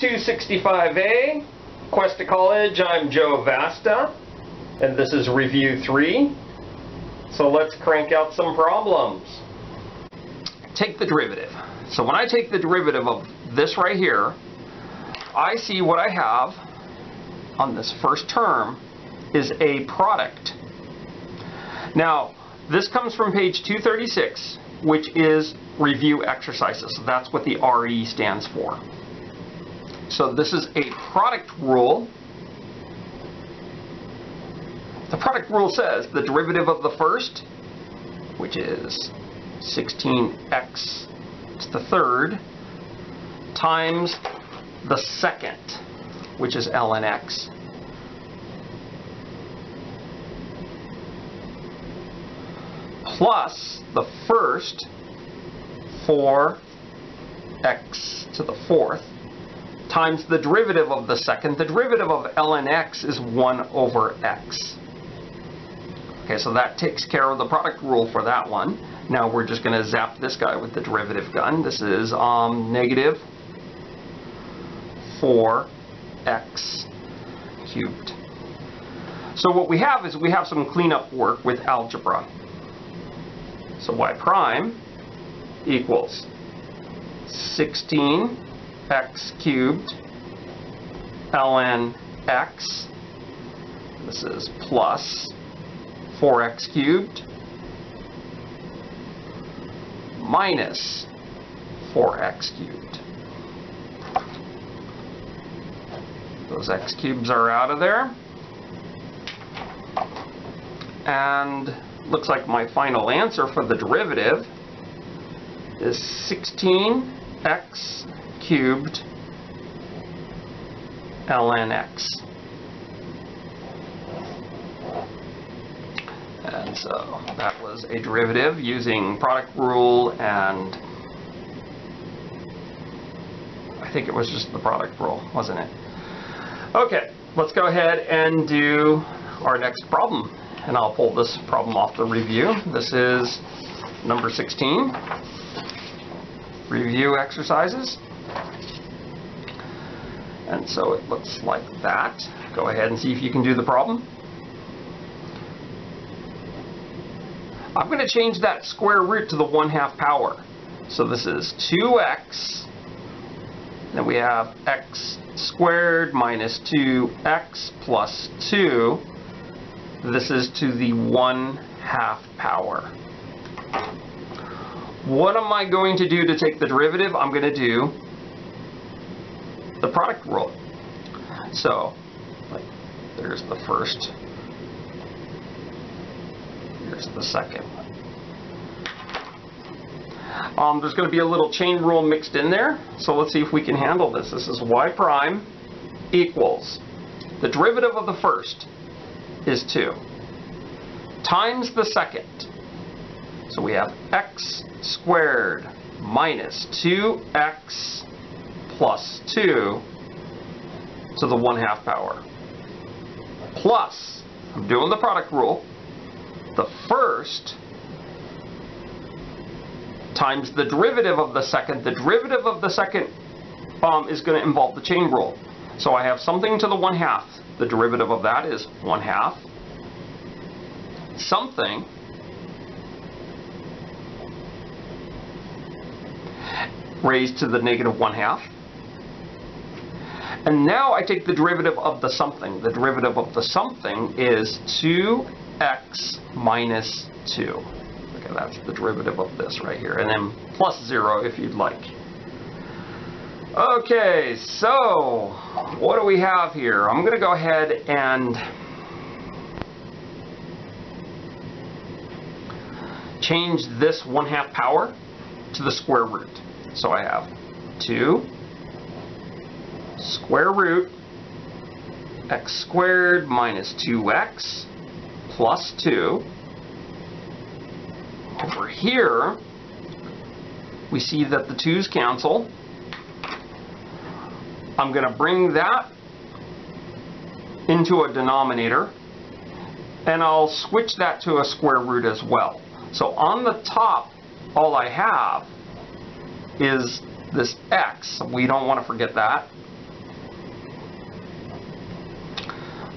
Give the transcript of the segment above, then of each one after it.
Math 265A, Cuesta College, I'm Joe Vasta, and this is Review 3. So let's crank out some problems. Take the derivative. So when I take the derivative of this right here, I see what I have on this first term is a product. Now, this comes from page 236, which is review exercises. So that's what the RE stands for. So this is a product rule. The product rule says the derivative of the first, which is 16x to the third, times the second, which is ln x. plus the first 4x to the fourth times the derivative of the second. The derivative of ln x is 1 over x. Okay, so that takes care of the product rule for that one. Now we're just going to zap this guy with the derivative gun. This is um, negative 4x cubed. So what we have is we have some cleanup work with algebra. So y prime equals 16x cubed ln x. This is plus 4x cubed minus 4x cubed. Those x cubes are out of there. And looks like my final answer for the derivative is 16x cubed ln x. And so that was a derivative using product rule and I think it was just the product rule, wasn't it? Okay, let's go ahead and do our next problem and I'll pull this problem off the review. This is number 16, review exercises. And so it looks like that. Go ahead and see if you can do the problem. I'm going to change that square root to the 1 half power. So this is 2x, then we have x squared minus 2x plus 2 this is to the 1 half power. What am I going to do to take the derivative? I'm going to do the product rule. So, like, there's the first, here's the second. Um, there's going to be a little chain rule mixed in there, so let's see if we can handle this. This is y prime equals the derivative of the first is 2 times the second. So we have x squared minus 2x plus 2 to the 1 half power. Plus, I'm doing the product rule, the first times the derivative of the second. The derivative of the second um, is going to involve the chain rule. So I have something to the 1 half. The derivative of that is 1 half. Something raised to the negative 1 half. And now I take the derivative of the something. The derivative of the something is 2x minus 2. Okay, that's the derivative of this right here. And then plus 0 if you'd like. Okay, so what do we have here? I'm going to go ahead and change this 1 half power to the square root. So I have 2 square root x squared minus 2x plus 2. Over here, we see that the 2's cancel. I'm going to bring that into a denominator and I'll switch that to a square root as well. So on the top, all I have is this x. We don't want to forget that.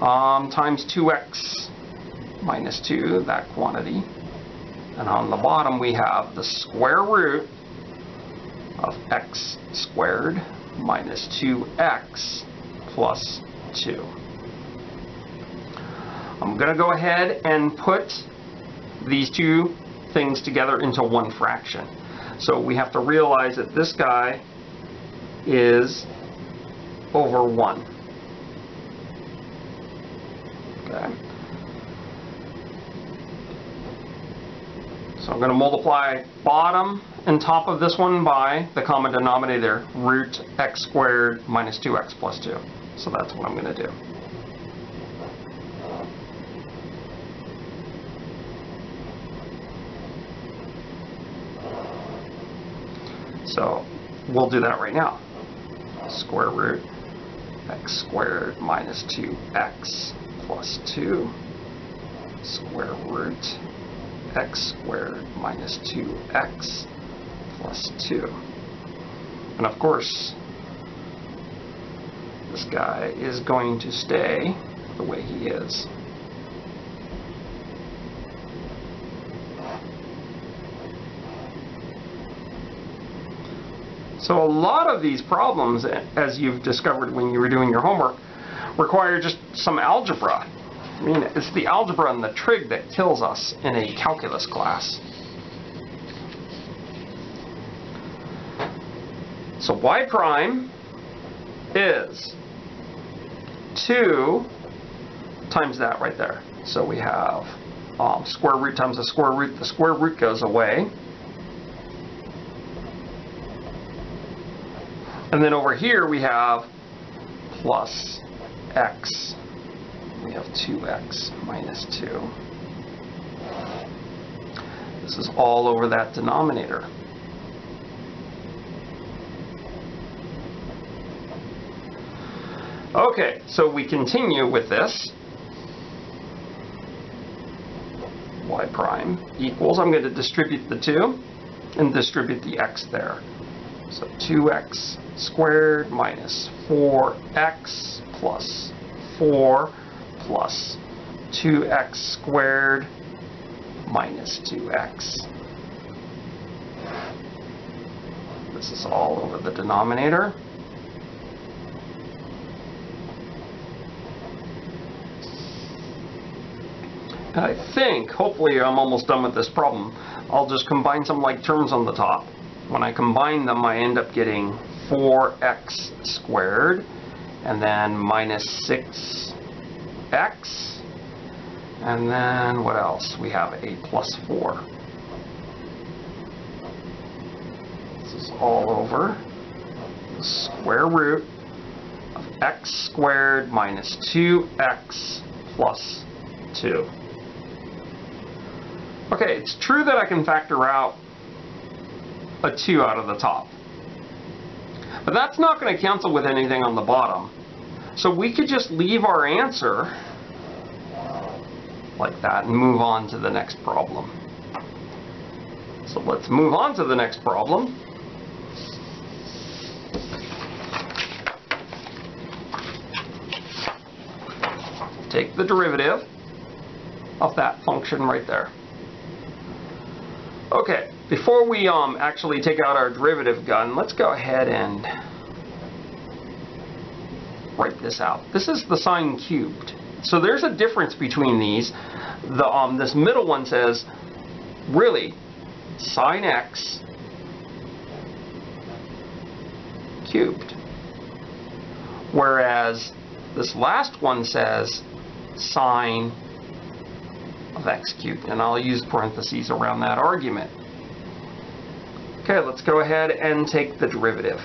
Um, times 2x minus 2, that quantity. And on the bottom we have the square root of x squared minus 2x plus 2. I'm going to go ahead and put these two things together into one fraction. So we have to realize that this guy is over 1. So I'm going to multiply bottom and top of this one by the common denominator, root x squared minus 2x plus 2. So that's what I'm going to do. So we'll do that right now. Square root x squared minus 2x plus 2 square root x squared minus 2x plus 2. And of course, this guy is going to stay the way he is. So a lot of these problems, as you've discovered when you were doing your homework, require just some algebra. I mean, it's the algebra and the trig that kills us in a calculus class. So y prime is 2 times that right there. So we have um, square root times the square root. The square root goes away. And then over here we have plus x. We have 2x minus 2. This is all over that denominator. Okay, so we continue with this. y prime equals, I'm going to distribute the 2 and distribute the x there. So 2x squared minus 4x plus 4 plus 2x squared minus 2x. This is all over the denominator. And I think, hopefully I'm almost done with this problem, I'll just combine some like terms on the top. When I combine them, I end up getting 4x squared, and then minus 6x, and then what else? We have a plus 4. This is all over the square root of x squared minus 2x plus 2. Okay, it's true that I can factor out a 2 out of the top. But that's not going to cancel with anything on the bottom. So we could just leave our answer like that and move on to the next problem. So let's move on to the next problem. Take the derivative of that function right there. Okay, before we um, actually take out our derivative gun, let's go ahead and write this out. This is the sine cubed. So there's a difference between these. The um, This middle one says, really, sine x cubed. Whereas this last one says sine of x cubed, and I'll use parentheses around that argument. Okay, let's go ahead and take the derivative.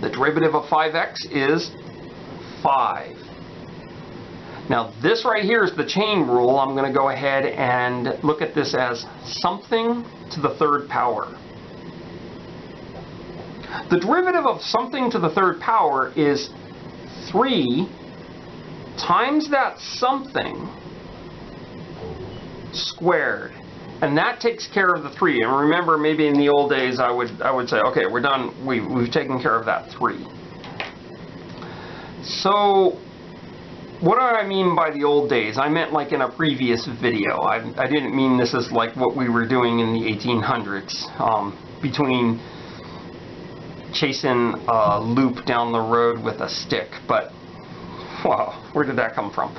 The derivative of 5x is 5. Now this right here is the chain rule. I'm going to go ahead and look at this as something to the third power. The derivative of something to the third power is 3 times that something squared. And that takes care of the 3. And remember, maybe in the old days I would, I would say, okay, we're done. We, we've taken care of that 3. So what do I mean by the old days? I meant like in a previous video. I, I didn't mean this is like what we were doing in the 1800s um, between chasing a loop down the road with a stick. But, wow, where did that come from?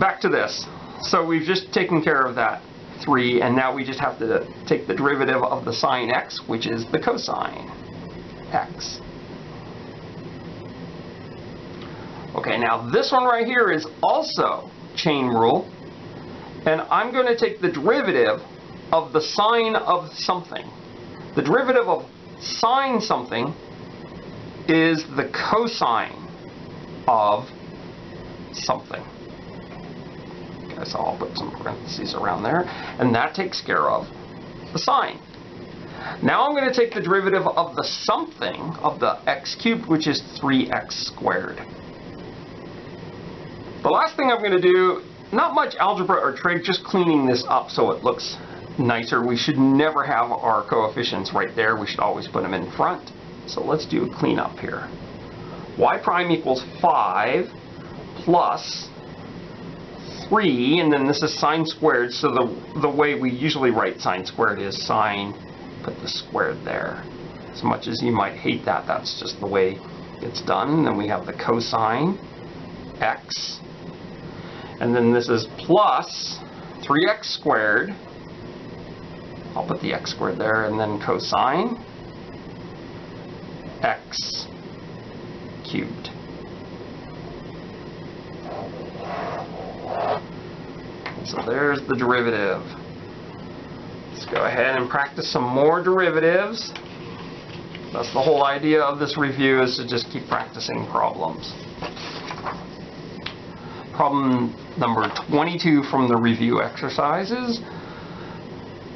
Back to this. So we've just taken care of that 3, and now we just have to take the derivative of the sine x, which is the cosine x. Okay, now this one right here is also chain rule, and I'm going to take the derivative of the sine of something. The derivative of sine something is the cosine of something. Okay, so I'll put some parentheses around there, and that takes care of the sine. Now I'm going to take the derivative of the something of the x cubed, which is 3x squared. The last thing I'm going to do, not much algebra or trig, just cleaning this up so it looks nicer. We should never have our coefficients right there. We should always put them in front. So let's do a cleanup here. y prime equals 5 plus 3, and then this is sine squared, so the, the way we usually write sine squared is sine, put the squared there. As much as you might hate that, that's just the way it's done. then we have the cosine x, and then this is plus 3x squared, I'll put the x squared there, and then cosine x cubed. So there's the derivative. Let's go ahead and practice some more derivatives. That's the whole idea of this review is to just keep practicing problems. Problem number 22 from the review exercises.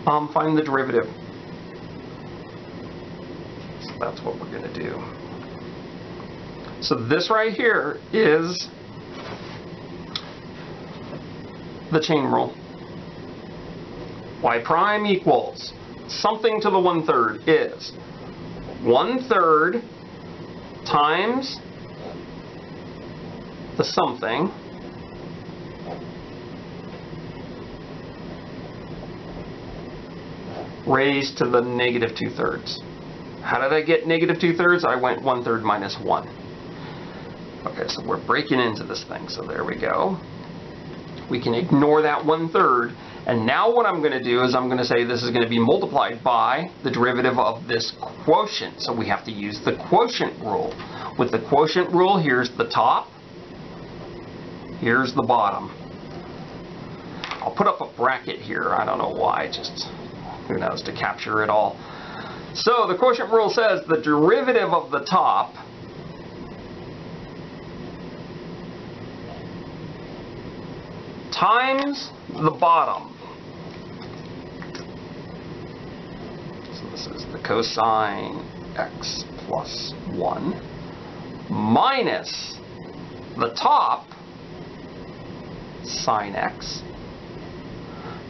Um, find the derivative. So that's what we're going to do. So this right here is the chain rule. y prime equals something to the one third is one third times the something raised to the negative two thirds. How did I get negative two thirds? I went one third minus one. Okay, so we're breaking into this thing, so there we go. We can ignore that one-third. And now what I'm going to do is I'm going to say this is going to be multiplied by the derivative of this quotient. So we have to use the quotient rule. With the quotient rule, here's the top, here's the bottom. I'll put up a bracket here. I don't know why, just who knows, to capture it all. So the quotient rule says the derivative of the top times the bottom. So this is the cosine x plus 1 minus the top sine x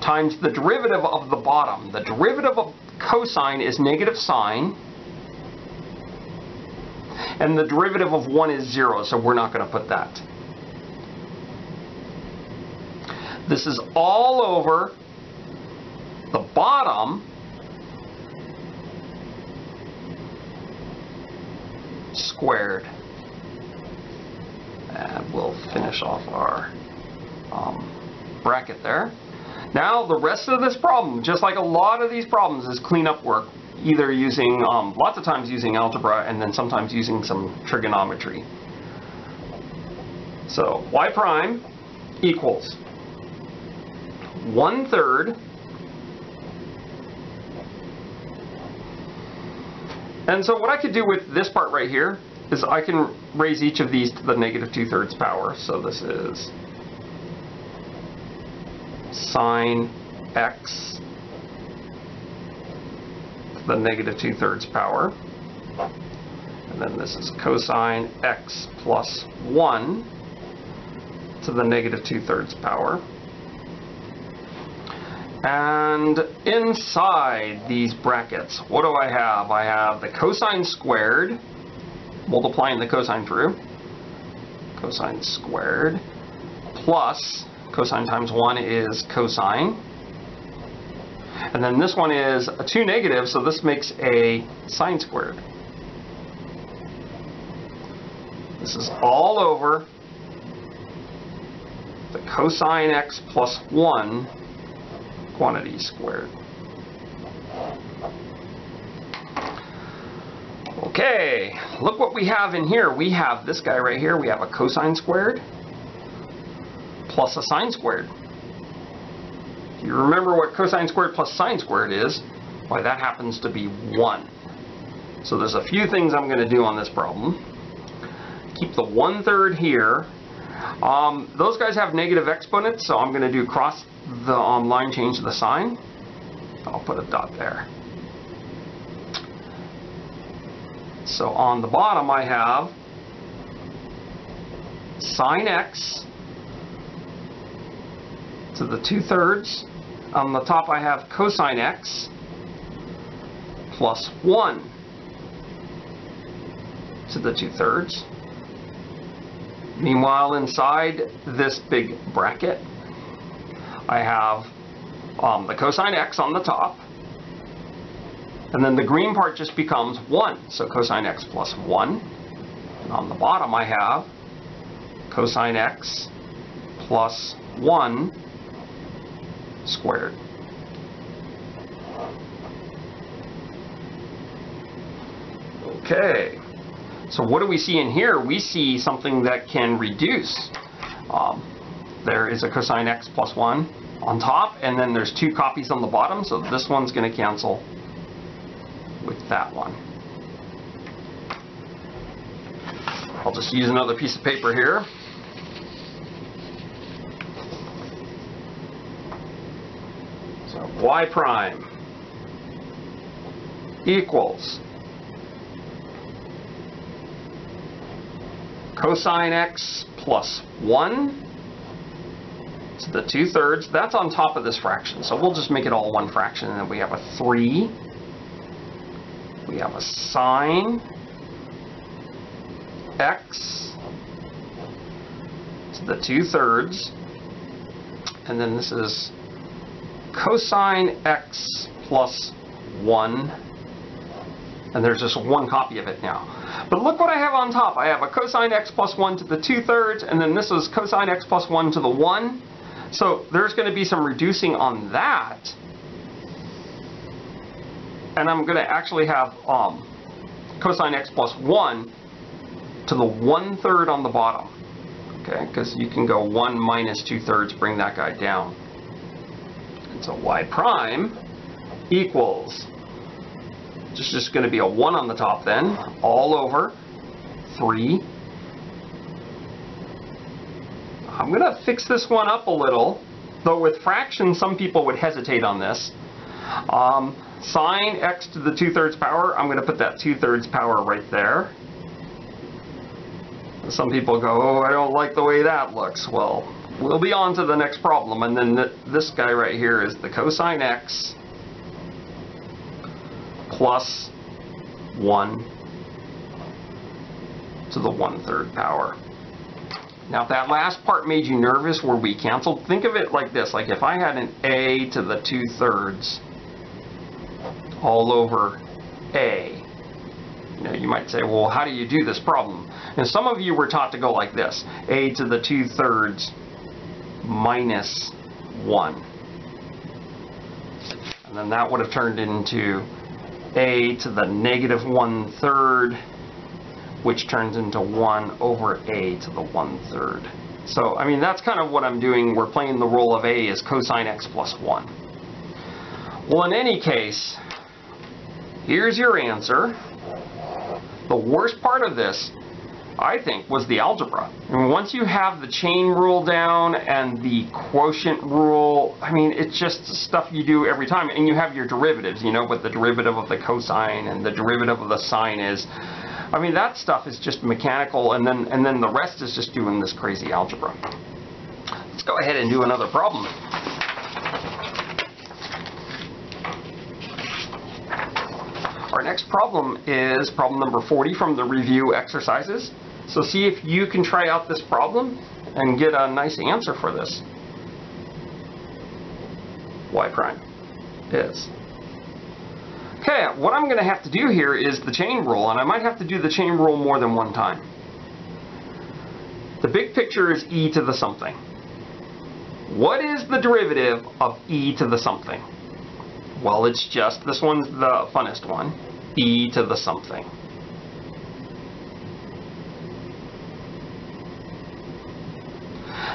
times the derivative of the bottom. The derivative of cosine is negative sine and the derivative of 1 is 0, so we're not going to put that. This is all over the bottom squared. And we'll finish off our um, bracket there. Now the rest of this problem, just like a lot of these problems, is cleanup work, either using, um, lots of times using algebra and then sometimes using some trigonometry. So y prime equals one third And so what I could do with this part right here is I can raise each of these to the negative two-thirds power. So this is sine x to the negative two-thirds power. And then this is cosine x plus 1 to the negative two-thirds power. And inside these brackets, what do I have? I have the cosine squared, multiplying the cosine through, cosine squared, plus cosine times 1 is cosine. And then this one is a 2 negative, so this makes a sine squared. This is all over the cosine x plus 1 quantity squared. Okay, look what we have in here. We have this guy right here. We have a cosine squared plus a sine squared. You remember what cosine squared plus sine squared is, why that happens to be 1. So there's a few things I'm going to do on this problem. Keep the 1 third here. Um, those guys have negative exponents, so I'm going to do cross the um, line change the sign. I'll put a dot there. So on the bottom I have sine x to the 2 thirds. On the top I have cosine x plus 1 to the 2 thirds. Meanwhile, inside this big bracket, I have um, the cosine x on the top, and then the green part just becomes 1, so cosine x plus 1. And on the bottom I have cosine x plus 1 squared. Okay, so what do we see in here? We see something that can reduce. Um, there is a cosine x plus 1 on top, and then there's two copies on the bottom, so this one's going to cancel with that one. I'll just use another piece of paper here. So y prime equals cosine x plus 1 to the 2 thirds. That's on top of this fraction, so we'll just make it all one fraction, and then we have a 3 we have a sine x. To the 2 thirds, and then this is cosine x plus 1, and there's just one copy of it now. But look what I have on top. I have a cosine x plus 1 to the 2 thirds, and then this is cosine x plus 1 to the 1. So there's going to be some reducing on that and I'm going to actually have um, cosine x plus 1 to the 1 third on the bottom. Okay, because you can go 1 minus 2 thirds, bring that guy down. And so y prime equals, just, just going to be a 1 on the top then, all over 3. I'm going to fix this one up a little, though with fractions some people would hesitate on this. Um, sine x to the 2 thirds power, I'm going to put that 2 thirds power right there. Some people go, oh, I don't like the way that looks. Well, we'll be on to the next problem. And then th this guy right here is the cosine x plus 1 to the 1 third power. Now, if that last part made you nervous where we canceled, think of it like this. Like if I had an a to the 2 thirds, all over A. You, know, you might say, well, how do you do this problem? And some of you were taught to go like this, A to the 2 thirds minus 1. And then that would have turned into A to the negative 1 third, which turns into 1 over A to the 1 third. So, I mean, that's kind of what I'm doing. We're playing the role of A as cosine x plus 1. Well, in any case, Here's your answer. The worst part of this, I think, was the algebra. Mean, once you have the chain rule down and the quotient rule, I mean, it's just stuff you do every time. And you have your derivatives, you know what the derivative of the cosine and the derivative of the sine is. I mean, that stuff is just mechanical, and then, and then the rest is just doing this crazy algebra. Let's go ahead and do another problem. Our next problem is problem number 40 from the review exercises. So see if you can try out this problem and get a nice answer for this. y prime is. Okay, what I'm going to have to do here is the chain rule, and I might have to do the chain rule more than one time. The big picture is e to the something. What is the derivative of e to the something? Well, it's just, this one's the funnest one, e to the something.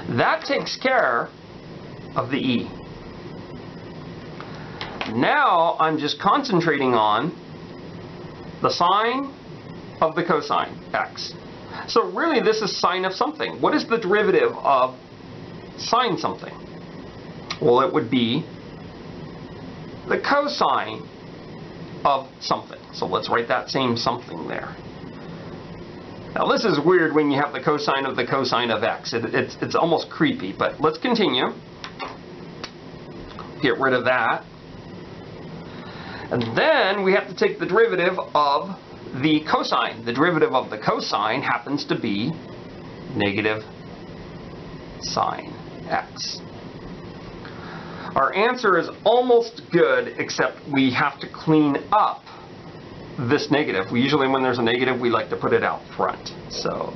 That takes care of the e. Now I'm just concentrating on the sine of the cosine, x. So really this is sine of something. What is the derivative of sine something? Well, it would be the cosine of something. So let's write that same something there. Now this is weird when you have the cosine of the cosine of x. It, it's, it's almost creepy, but let's continue. Get rid of that. And then we have to take the derivative of the cosine. The derivative of the cosine happens to be negative sine x. Our answer is almost good, except we have to clean up this negative. We usually, when there's a negative, we like to put it out front. So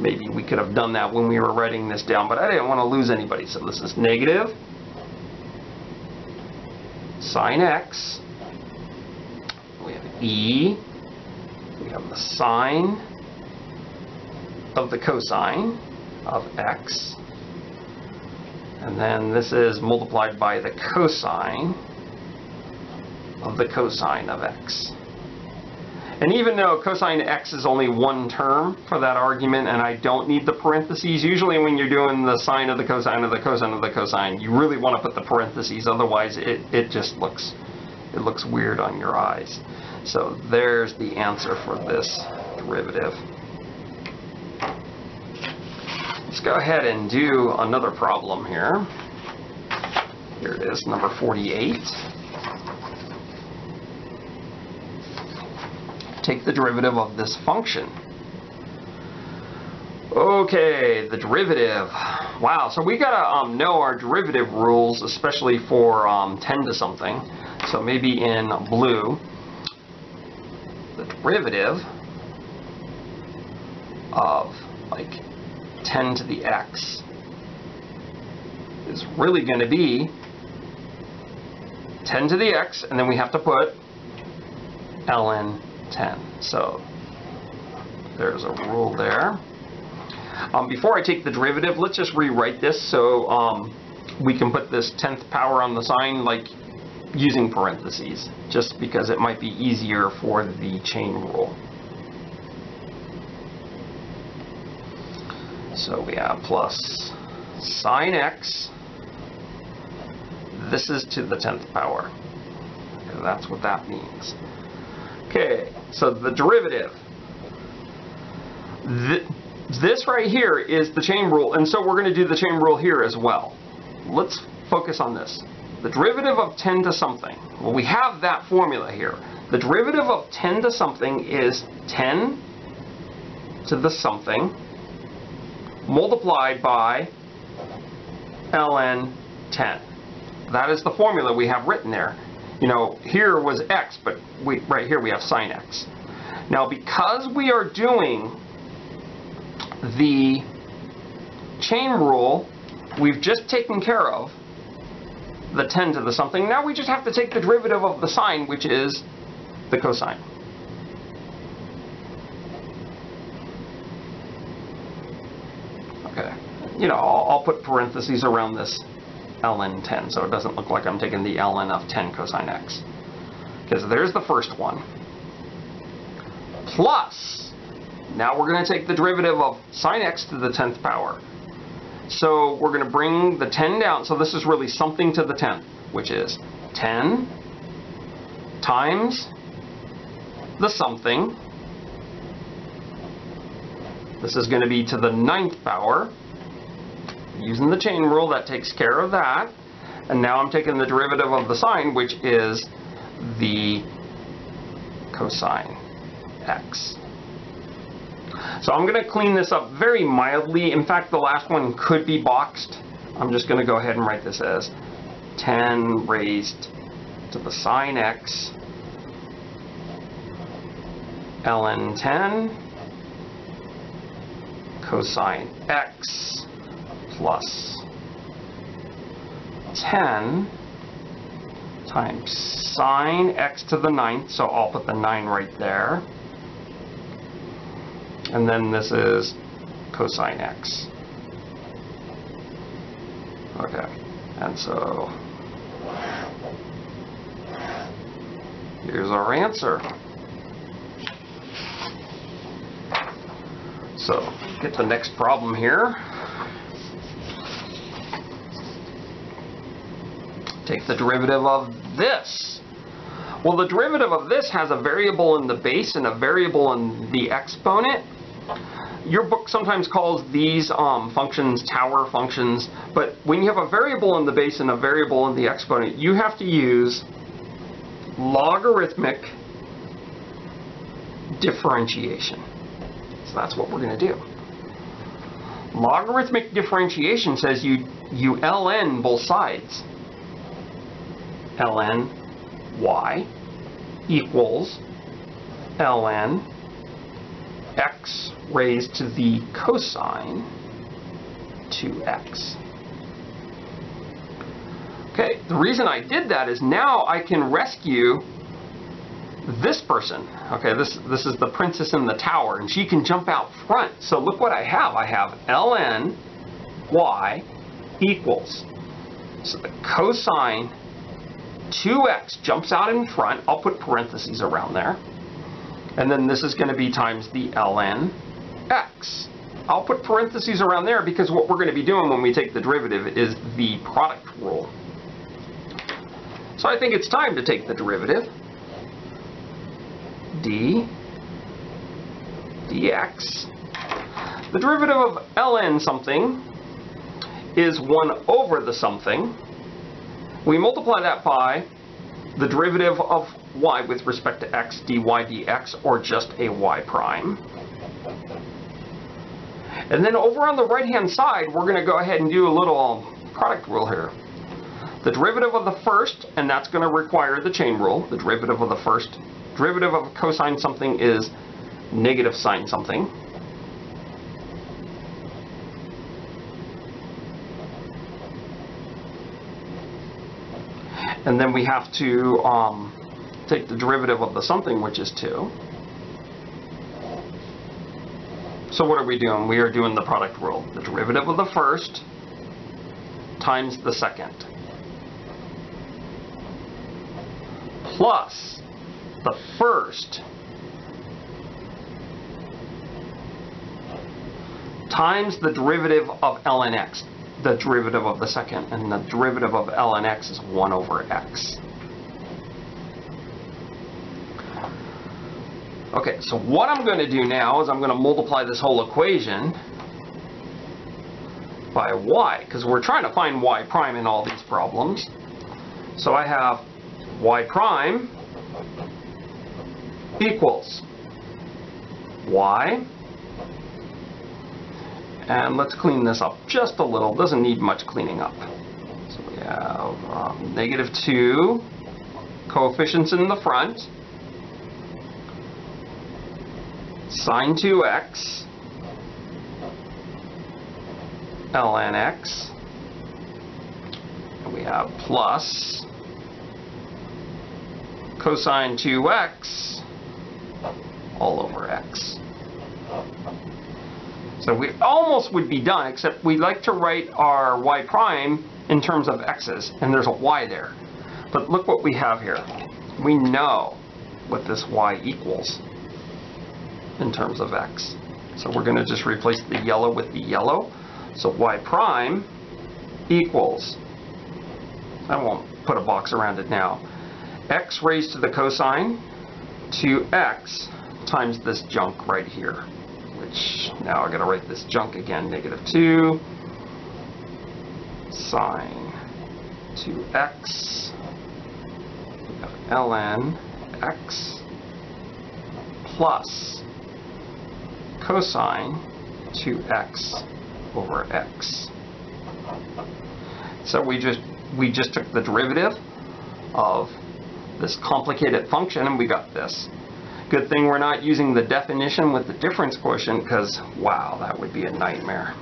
maybe we could have done that when we were writing this down, but I didn't want to lose anybody. So this is negative sine x. We have e. We have the sine of the cosine of x. And then this is multiplied by the cosine of the cosine of x. And even though cosine x is only one term for that argument and I don't need the parentheses, usually when you're doing the sine of the cosine of the cosine of the cosine, you really want to put the parentheses, otherwise it, it just looks, it looks weird on your eyes. So there's the answer for this derivative. Let's go ahead and do another problem here. Here it is, number 48. Take the derivative of this function. Okay, the derivative. Wow, so we gotta um, know our derivative rules, especially for um, 10 to something. So maybe in blue, the derivative of like 10 to the x is really going to be 10 to the x, and then we have to put ln 10. So there's a rule there. Um, before I take the derivative, let's just rewrite this so um, we can put this 10th power on the sine like using parentheses, just because it might be easier for the chain rule. So we have plus sine x. This is to the 10th power. that's what that means. Okay, so the derivative. This right here is the chain rule, and so we're going to do the chain rule here as well. Let's focus on this. The derivative of 10 to something. Well, we have that formula here. The derivative of 10 to something is 10 to the something multiplied by ln 10. That is the formula we have written there you know, here was x, but we, right here we have sine x. Now, because we are doing the chain rule, we've just taken care of the 10 to the something. Now we just have to take the derivative of the sine, which is the cosine. Okay, you know, I'll, I'll put parentheses around this ln 10, so it doesn't look like I'm taking the ln of 10 cosine x. Because there's the first one. Plus, now we're going to take the derivative of sine x to the 10th power. So we're going to bring the 10 down, so this is really something to the 10th, which is 10 times the something. This is going to be to the ninth power using the chain rule, that takes care of that. And now I'm taking the derivative of the sine, which is the cosine x. So I'm going to clean this up very mildly. In fact, the last one could be boxed. I'm just going to go ahead and write this as 10 raised to the sine x ln 10 cosine x plus 10 times sine x to the ninth, so I'll put the 9 right there. And then this is cosine x. Okay, and so here's our answer. So get the next problem here. Take the derivative of this. Well, the derivative of this has a variable in the base and a variable in the exponent. Your book sometimes calls these um, functions tower functions, but when you have a variable in the base and a variable in the exponent, you have to use logarithmic differentiation. So that's what we're going to do. Logarithmic differentiation says you, you ln both sides. Ln y equals ln x raised to the cosine 2x. Okay, the reason I did that is now I can rescue this person, okay, this, this is the princess in the tower, and she can jump out front. So look what I have. I have ln y equals, so the cosine 2x jumps out in front. I'll put parentheses around there. And then this is going to be times the ln x. I'll put parentheses around there because what we're going to be doing when we take the derivative is the product rule. So I think it's time to take the derivative d dx. The derivative of ln something is 1 over the something. We multiply that by the derivative of y with respect to x dy dx, or just a y prime. And then over on the right-hand side, we're going to go ahead and do a little um, product rule here. The derivative of the first, and that's going to require the chain rule, the derivative of the first derivative of cosine something is negative sine something. And then we have to um, take the derivative of the something, which is 2. So what are we doing? We are doing the product rule. The derivative of the first times the second. Plus the first times the derivative of ln x, the derivative of the second, and the derivative of ln x is 1 over x. Okay, so what I'm going to do now is I'm going to multiply this whole equation by y, because we're trying to find y prime in all these problems. So I have y prime equals y. And let's clean this up just a little. Doesn't need much cleaning up. So we have um, negative 2 coefficients in the front. Sine 2x ln x. And we have plus cosine 2x all over x. So we almost would be done, except we like to write our y prime in terms of x's, and there's a y there. But look what we have here. We know what this y equals in terms of x. So we're going to just replace the yellow with the yellow. So y prime equals, I won't put a box around it now, x raised to the cosine to x times this junk right here, now I gotta write this junk again, negative 2 sine 2x ln x plus cosine 2x over x. So we just we just took the derivative of this complicated function and we got this. Good thing we're not using the definition with the difference quotient because wow, that would be a nightmare.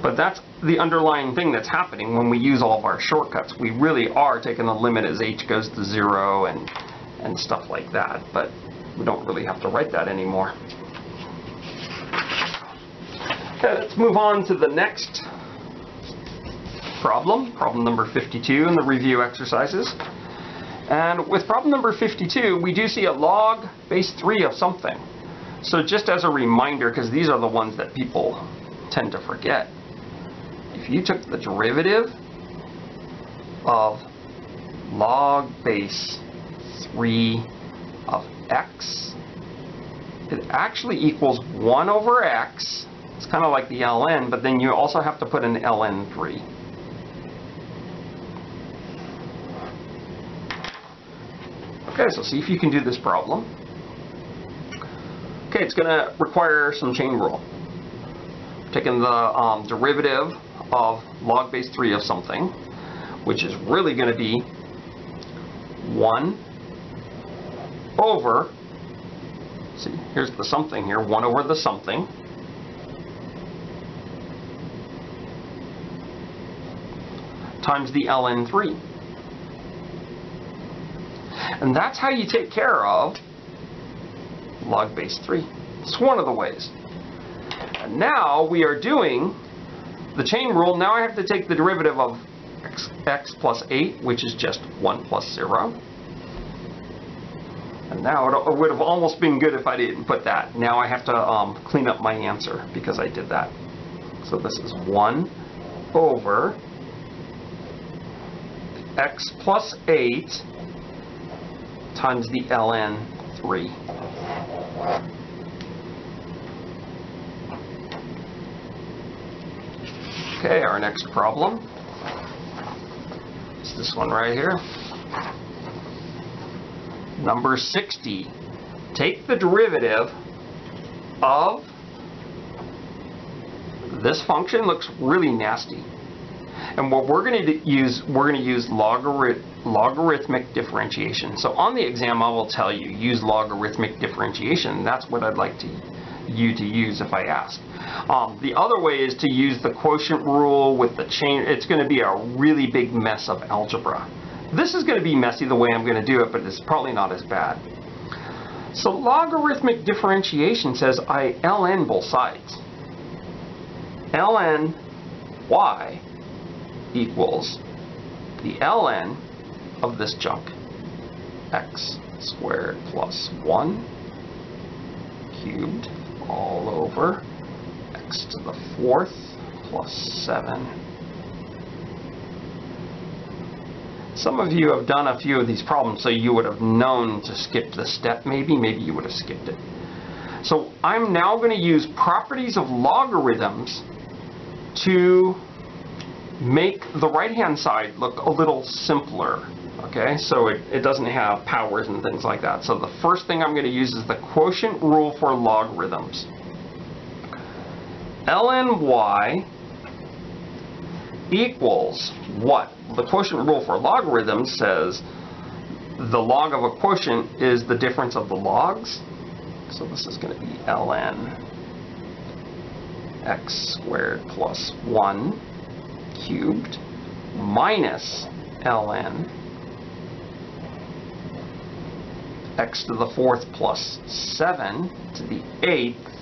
But that's the underlying thing that's happening when we use all of our shortcuts. We really are taking the limit as h goes to zero and, and stuff like that, but we don't really have to write that anymore. Okay, let's move on to the next problem, problem number 52 in the review exercises. And with problem number 52, we do see a log base 3 of something. So just as a reminder, because these are the ones that people tend to forget, if you took the derivative of log base 3 of x, it actually equals 1 over x. It's kind of like the ln, but then you also have to put an ln3. Okay, so see if you can do this problem. Okay, it's going to require some chain rule. Taking the um, derivative of log base 3 of something, which is really going to be 1 over, see, here's the something here, 1 over the something, times the ln3. And that's how you take care of log base 3. It's one of the ways. And now we are doing the chain rule. Now I have to take the derivative of x, x plus 8, which is just 1 plus 0. And now it would have almost been good if I didn't put that. Now I have to um, clean up my answer because I did that. So this is 1 over x plus 8 times the ln 3. Okay, our next problem is this one right here. Number 60. Take the derivative of this function looks really nasty. And what we're going to use, we're going to use logarith logarithmic differentiation. So on the exam, I will tell you, use logarithmic differentiation. That's what I'd like to, you to use if I ask. Um, the other way is to use the quotient rule with the chain. It's going to be a really big mess of algebra. This is going to be messy the way I'm going to do it, but it's probably not as bad. So logarithmic differentiation says I ln both sides. ln y equals the ln of this junk. x squared plus 1 cubed all over x to the fourth plus 7. Some of you have done a few of these problems, so you would have known to skip the step maybe. Maybe you would have skipped it. So I'm now going to use properties of logarithms to make the right-hand side look a little simpler. Okay, so it, it doesn't have powers and things like that. So the first thing I'm going to use is the quotient rule for logarithms. ln y equals what? The quotient rule for logarithms says the log of a quotient is the difference of the logs. So this is going to be ln x squared plus 1 cubed minus ln x to the fourth plus 7 to the eighth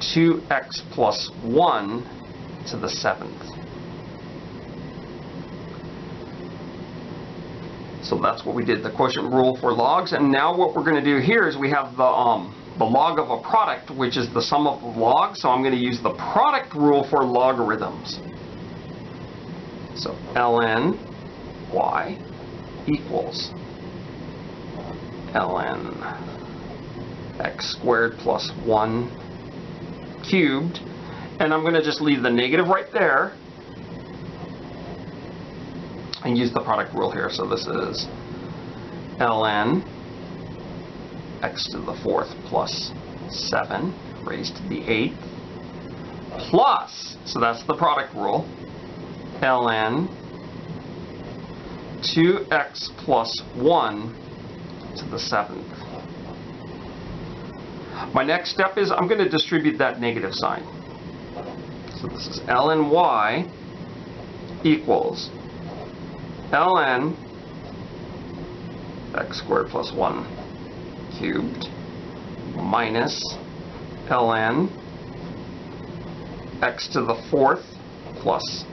2x plus 1 to the seventh. So that's what we did, the quotient rule for logs. And now what we're going to do here is we have the, um, the log of a product, which is the sum of the logs. So I'm going to use the product rule for logarithms. So ln y equals ln x squared plus 1 cubed. And I'm going to just leave the negative right there and use the product rule here. So this is ln x to the fourth plus 7 raised to the eighth plus, so that's the product rule, ln 2x plus 1 to the seventh. My next step is I'm going to distribute that negative sign. So this is ln y equals ln x squared plus 1 cubed minus ln x to the fourth plus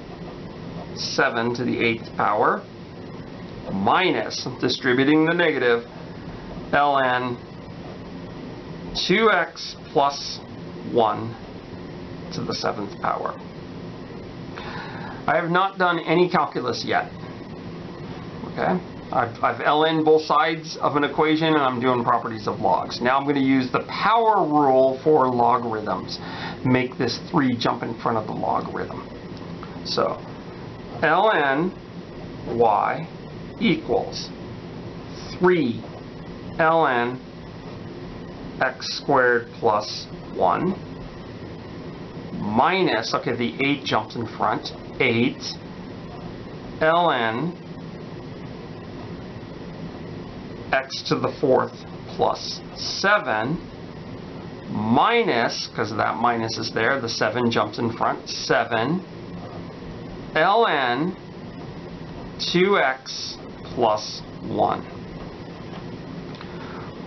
7 to the eighth power minus, distributing the negative, ln 2x plus 1 to the seventh power. I have not done any calculus yet. Okay? I've, I've ln both sides of an equation and I'm doing properties of logs. Now I'm going to use the power rule for logarithms. Make this 3 jump in front of the logarithm. So ln y equals 3 ln x squared plus 1 minus, okay, the 8 jumps in front, 8 ln x to the fourth plus 7 minus, because that minus is there, the 7 jumps in front, 7 ln 2x plus 1.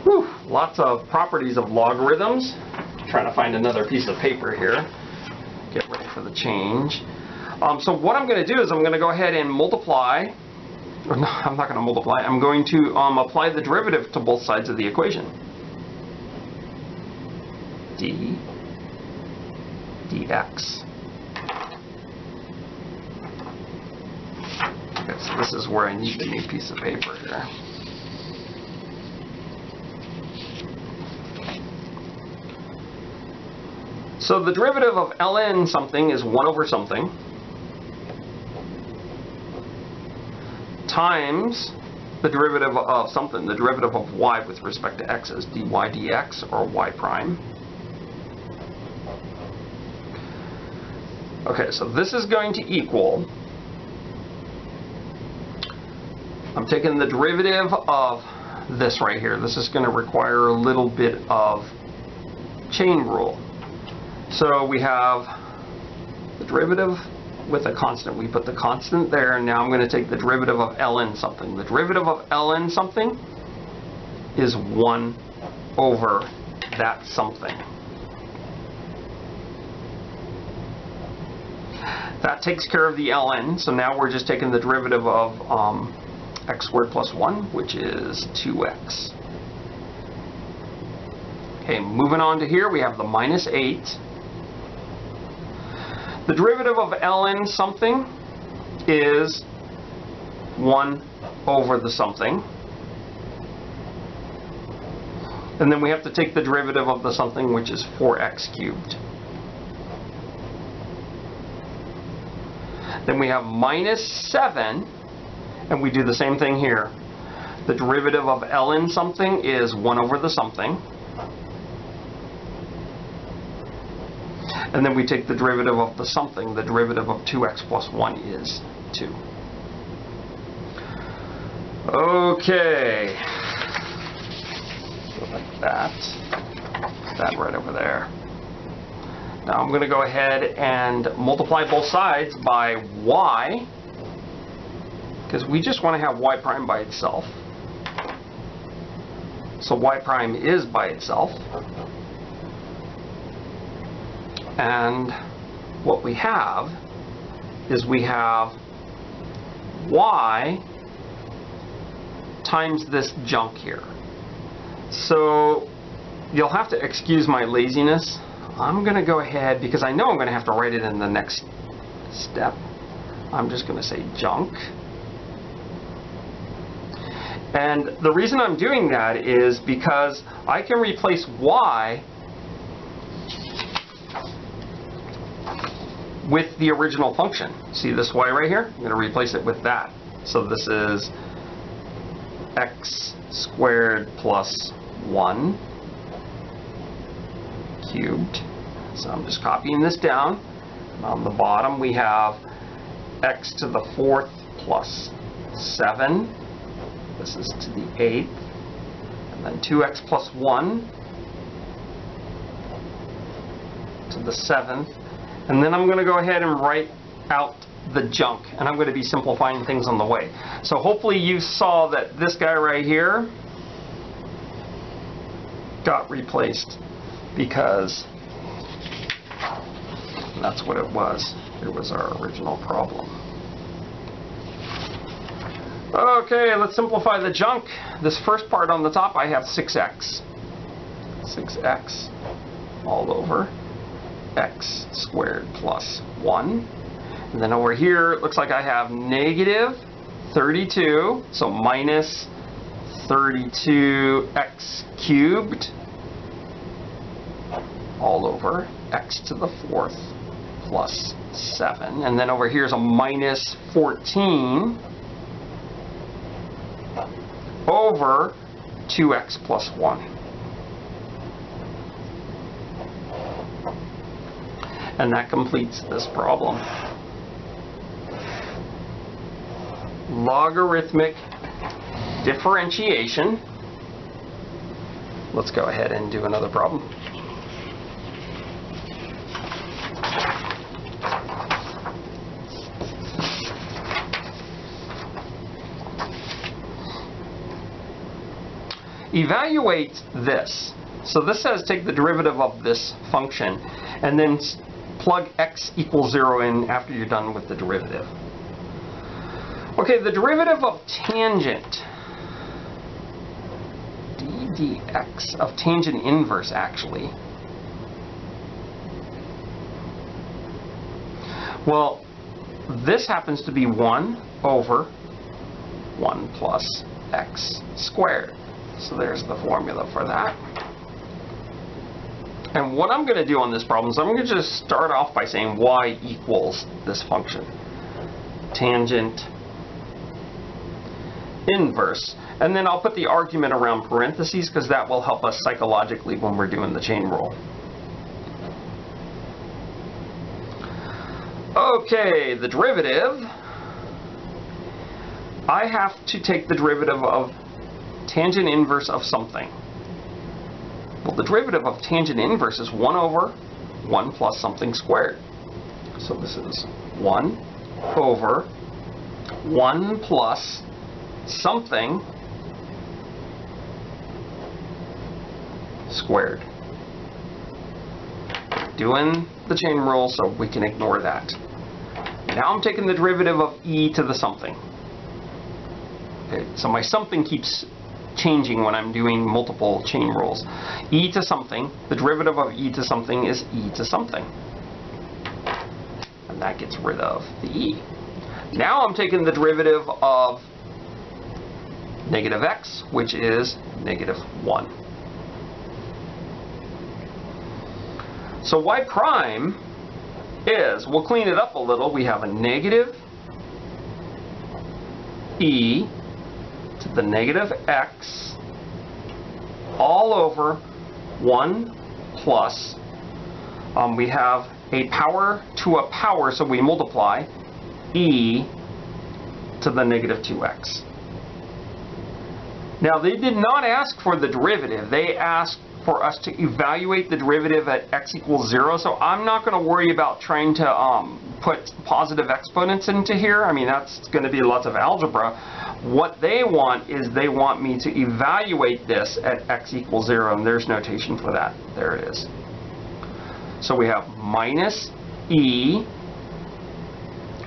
Whew, lots of properties of logarithms. trying to find another piece of paper here. Get ready for the change. Um, so what I'm going to do is I'm going to go ahead and multiply, no, I'm not going to multiply, I'm going to um, apply the derivative to both sides of the equation. d dx. So this is where I need the new piece of paper here. So the derivative of ln something is 1 over something times the derivative of something, the derivative of y with respect to x is dy dx or y prime. Okay, so this is going to equal, Taking the derivative of this right here. This is going to require a little bit of chain rule. So we have the derivative with a constant. We put the constant there, and now I'm going to take the derivative of ln something. The derivative of ln something is 1 over that something. That takes care of the ln, so now we're just taking the derivative of um, x squared plus 1, which is 2x. Okay, moving on to here, we have the minus 8 the derivative of ln something is 1 over the something. And then we have to take the derivative of the something, which is 4x cubed. Then we have minus 7, and we do the same thing here. The derivative of ln something is 1 over the something. And then we take the derivative of the something. The derivative of 2x plus 1 is 2. Okay. Like that. That right over there. Now I'm going to go ahead and multiply both sides by y, because we just want to have y prime by itself. So y prime is by itself. And what we have is we have y times this junk here. So you'll have to excuse my laziness. I'm going to go ahead, because I know I'm going to have to write it in the next step. I'm just going to say junk. And the reason I'm doing that is because I can replace y with the original function. See this y right here? I'm going to replace it with that. So this is x squared plus 1 cubed. So I'm just copying this down. On the bottom we have x to the fourth plus 7. This is to the eighth. And then 2x plus 1 to the seventh. And then I'm going to go ahead and write out the junk. And I'm going to be simplifying things on the way. So hopefully you saw that this guy right here got replaced because that's what it was. It was our original problem. Okay, let's simplify the junk. This first part on the top, I have 6x. 6x all over x squared plus 1. And then over here, it looks like I have negative 32, so minus 32x cubed all over x to the fourth plus 7. And then over here is a minus 14 over 2x plus 1. And that completes this problem. Logarithmic differentiation. Let's go ahead and do another problem. Evaluate this. So this says take the derivative of this function and then plug x equals 0 in after you're done with the derivative. Okay, the derivative of tangent d dx of tangent inverse actually. Well, this happens to be 1 over 1 plus x squared. So there's the formula for that. And what I'm going to do on this problem is I'm going to just start off by saying y equals this function. Tangent inverse. And then I'll put the argument around parentheses because that will help us psychologically when we're doing the chain rule. Okay, the derivative. I have to take the derivative of tangent inverse of something. Well, the derivative of tangent inverse is 1 over 1 plus something squared. So this is 1 over 1 plus something squared. Doing the chain rule, so we can ignore that. Now I'm taking the derivative of e to the something. Okay, so my something keeps changing when I'm doing multiple chain rules. e to something, the derivative of e to something is e to something. And that gets rid of the e. Now I'm taking the derivative of negative x, which is negative 1. So y prime is, we'll clean it up a little, we have a negative e the negative x all over 1 plus, um, we have a power to a power, so we multiply, e to the negative 2x. Now they did not ask for the derivative, they asked for us to evaluate the derivative at x equals 0, so I'm not going to worry about trying to um, put positive exponents into here. I mean, that's going to be lots of algebra. What they want is they want me to evaluate this at x equals 0, and there's notation for that. There it is. So we have minus e.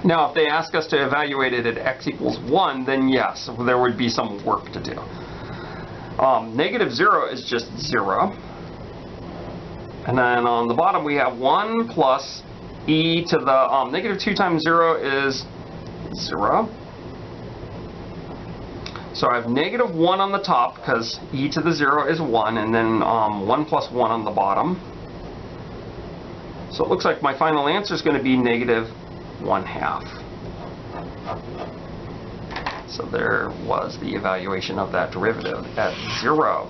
Now, if they ask us to evaluate it at x equals 1, then yes, there would be some work to do. Um, negative 0 is just 0. And then on the bottom we have 1 plus e to the um, negative 2 times 0 is 0. So I have negative 1 on the top because e to the 0 is 1, and then um, 1 plus 1 on the bottom. So it looks like my final answer is going to be negative 1 half. So there was the evaluation of that derivative at zero.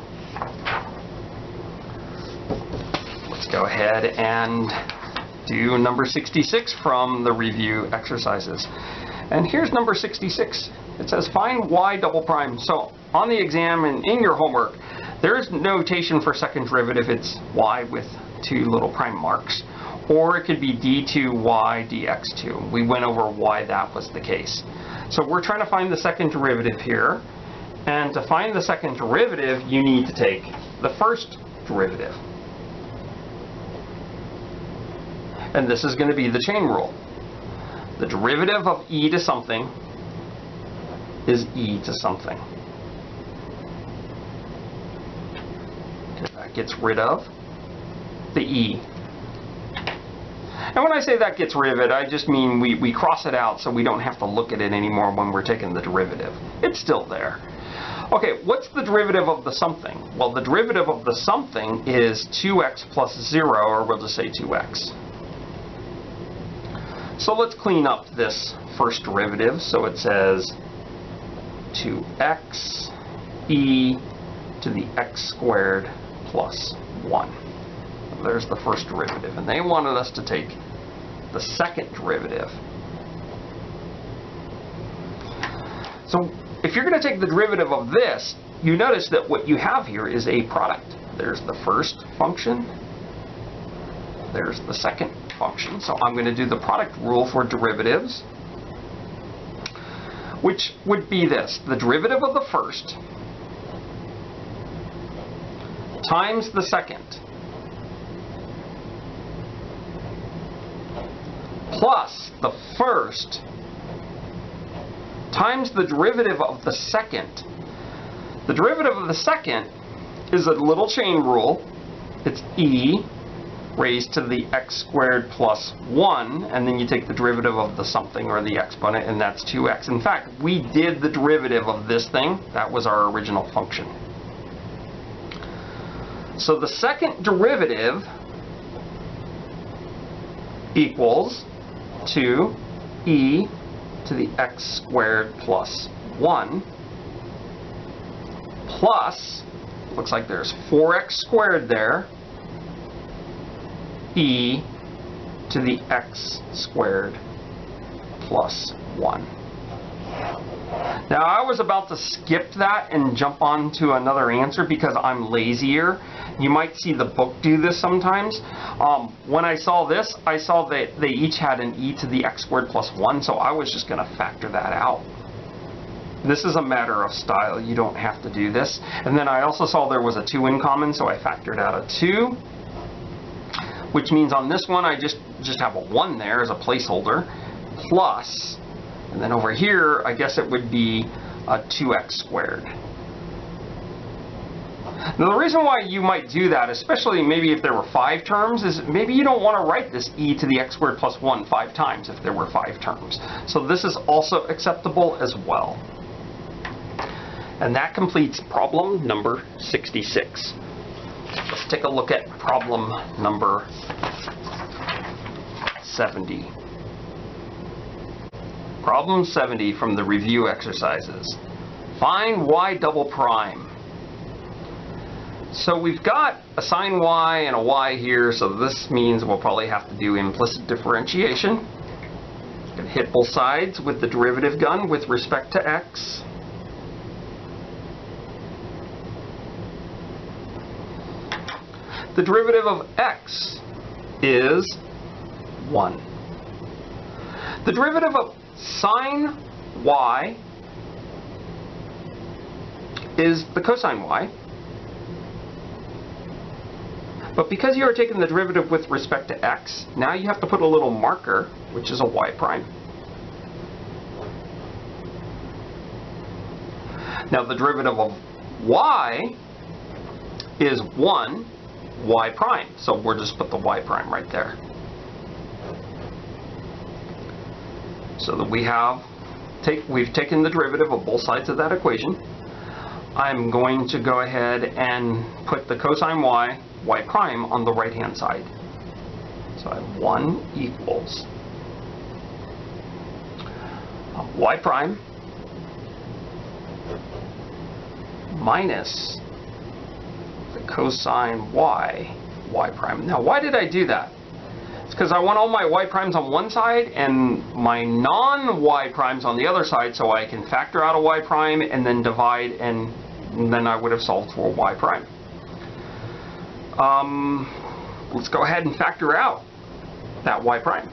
Let's go ahead and do number 66 from the review exercises. And here's number 66. It says find y double prime. So on the exam and in your homework, there is notation for second derivative. It's y with two little prime marks. Or it could be d2y dx2. We went over why that was the case. So we're trying to find the second derivative here. And to find the second derivative, you need to take the first derivative. And this is going to be the chain rule. The derivative of e to something is e to something. That gets rid of the e. And when I say that gets rid of it, I just mean we, we cross it out so we don't have to look at it anymore when we're taking the derivative. It's still there. Okay, what's the derivative of the something? Well, the derivative of the something is 2x plus 0, or we'll just say 2x. So let's clean up this first derivative. So it says 2x e to the x squared plus 1. There's the first derivative. And they wanted us to take the second derivative. So if you're going to take the derivative of this, you notice that what you have here is a product. There's the first function. There's the second function. So I'm going to do the product rule for derivatives, which would be this. The derivative of the first times the second plus the first times the derivative of the second. The derivative of the second is a little chain rule. It's e raised to the x squared plus 1, and then you take the derivative of the something or the exponent, and that's 2x. In fact, we did the derivative of this thing. That was our original function. So the second derivative equals 2e to the x squared plus 1 plus, looks like there's 4x squared there, e to the x squared plus 1. Now I was about to skip that and jump on to another answer because I'm lazier. You might see the book do this sometimes. Um, when I saw this, I saw that they each had an e to the x squared plus 1, so I was just going to factor that out. This is a matter of style. You don't have to do this. And then I also saw there was a 2 in common, so I factored out a 2 which means on this one I just, just have a 1 there as a placeholder, plus, and then over here I guess it would be a 2x squared. Now the reason why you might do that, especially maybe if there were five terms, is maybe you don't want to write this e to the x squared plus 1 five times if there were five terms. So this is also acceptable as well. And that completes problem number 66. Let's take a look at problem number 70. Problem 70 from the review exercises. Find y double prime. So we've got a sine y and a y here, so this means we'll probably have to do implicit differentiation. Hit both sides with the derivative gun with respect to x. The derivative of x is 1. The derivative of sine y is the cosine y. But because you are taking the derivative with respect to x, now you have to put a little marker, which is a y prime. Now the derivative of y is 1 y prime. So we'll just put the y prime right there. So that we have, take, we've taken the derivative of both sides of that equation. I'm going to go ahead and put the cosine y, y prime, on the right hand side. So I have 1 equals y prime minus the cosine y, y prime. Now, why did I do that? It's because I want all my y primes on one side and my non-y primes on the other side so I can factor out a y prime and then divide and, and then I would have solved for y prime. Um, let's go ahead and factor out that y prime.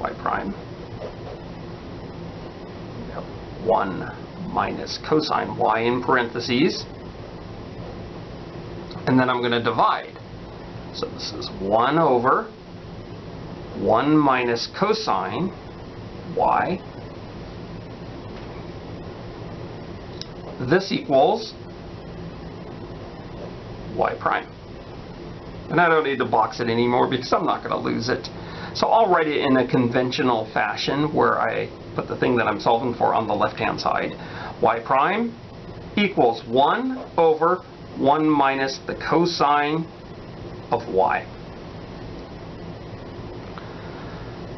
y prime. 1 minus cosine y in parentheses. And then I'm going to divide. So this is 1 over 1 minus cosine y. This equals y prime. And I don't need to box it anymore because I'm not going to lose it. So I'll write it in a conventional fashion where I put the thing that I'm solving for on the left-hand side. y prime equals 1 over 1 minus the cosine of y.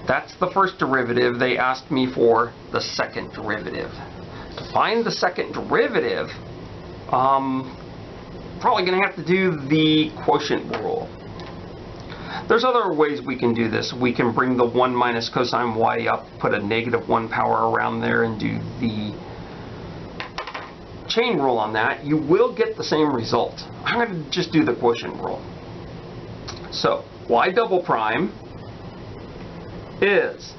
That's the first derivative. They asked me for the second derivative. To find the second derivative, um, probably going to have to do the quotient rule. There's other ways we can do this. We can bring the 1 minus cosine y up, put a negative 1 power around there, and do the chain rule on that. You will get the same result. I'm going to just do the quotient rule. So, y double prime is